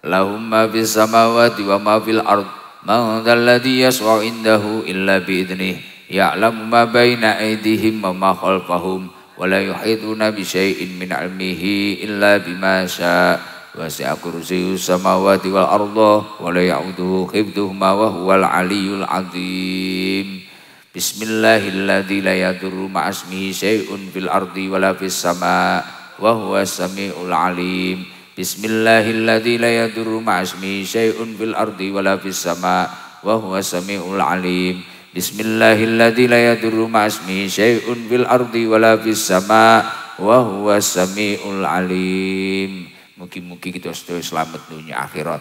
Speaker 1: Lahum ma fis samawati wa ma fil ard. Man dhal ladzi yashfa'u indahu illa bi idnihi يعلم ما بين أيديهم وما خلفهم ولا يحيطون بشيء من علمه إلا بما شاء. وسع كرسي السماوات والأرض ولا يعوده حفظهما وهو العلي العظيم. بسم الله الذي لا يضر مع اسمه شيء في الأرض ولا في السماء وهو السميع العليم. بسم الله الذي لا يضر مع اسمه شيء في الأرض ولا في السماء وهو السميع العليم. Bismillahilladzi la yadurru ma'asmihi syai'un fil ardi wala fis sama wa huwa samiul alim. Mugi-mugi kita sedaya selamat dunia akhirat.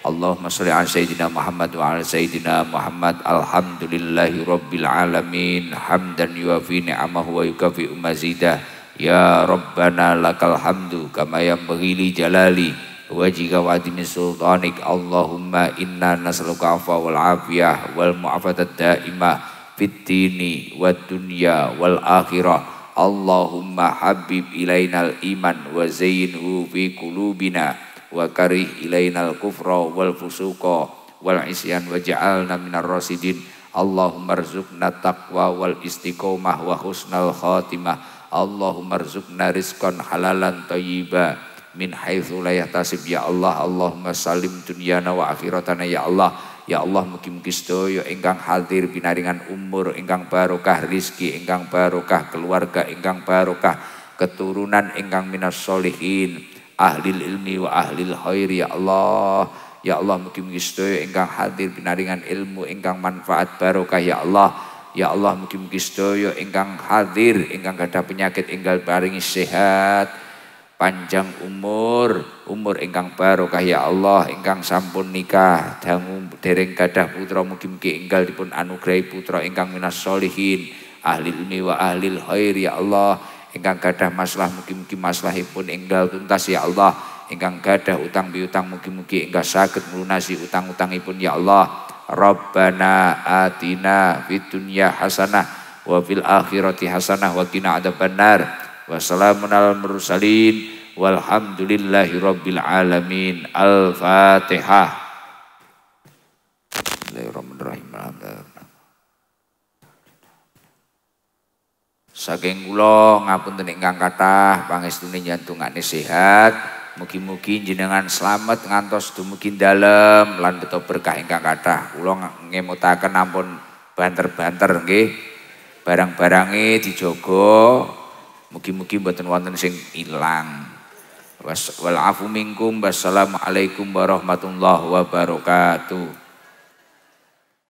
Speaker 1: Allahumma salli ala sayyidina Muhammad wa ala sayyidina Muhammad alhamdulillahi rabbil alamin hamdan yuafi ni'amahu wa yukafi mazidah ya rabbana lakal hamdu kama yanbaghi li jalali wajhika wa min sultanik. Allahumma inna nas'aluka afwa wal afiyah wal mu'afatat daimah fid dini wad dunya wal akhirah. Allahumma habib ilainal iman wa zayyinhu fi qulubina wa karih ilainal kufra wal fusuqa wal isyan wa ja'alna minar rasidin. Allahumma rzuqna taqwa wal istiqomah wa husnal khatimah. Allahumma rzuqna rizqan halalan tayyiba min haitsu la yahtasib. Ya Allah Allahumma salim dunyana wa akhiratana. Ya Allah ya Allah mugi-mugi sedaya ingkang hadir binaringan umur ingkang barokah rizki ingkang barokah keluarga ingkang barokah keturunan ingkang minas solihin ahli ilmi wa ahli khair ya Allah ya Allah mugi-mugi sedaya ingkang hadir pinaringan ilmu ingkang manfaat barokah. Ya Allah ya Allah mugi-mugi sedaya ingkang hadir ingkang gadah penyakit inggal paringi sehat panjang umur umur ingkang barokah ya Allah ingkang sampun nikah. Dangu dereng gadah putra mugi-mugi inggal dipun anugrahi putra ingkang minas solihin ahli ilmi wa ahli khair ya Allah. Ingkang gadah masalah mugi-mugi maslahipun enggal tuntas ya Allah. Ingkang gadah utang piutang mugi-mugi enggak saged melunasi utang-utangipun ya Allah. Rabbana atina fid dunya hasanah wa fil akhirati hasanah wa qina adzabannar wa salamun alal mursalin walhamdulillahi rabbil alamin al-fatihah Saking kula ngapunten ingkang kathah pangestune jantungane sehat. Mugi-mugi jenengan selamat ngantos dumugi dalem lan beto berkah ingkang kathah. Kula ngemutaken ampun banter-banter nggih. Barang-barange dijogo. Mugi-mugi mboten wonten sing ilang. Wal afu minkum wassalamualaikum warahmatullahi wabarakatuh.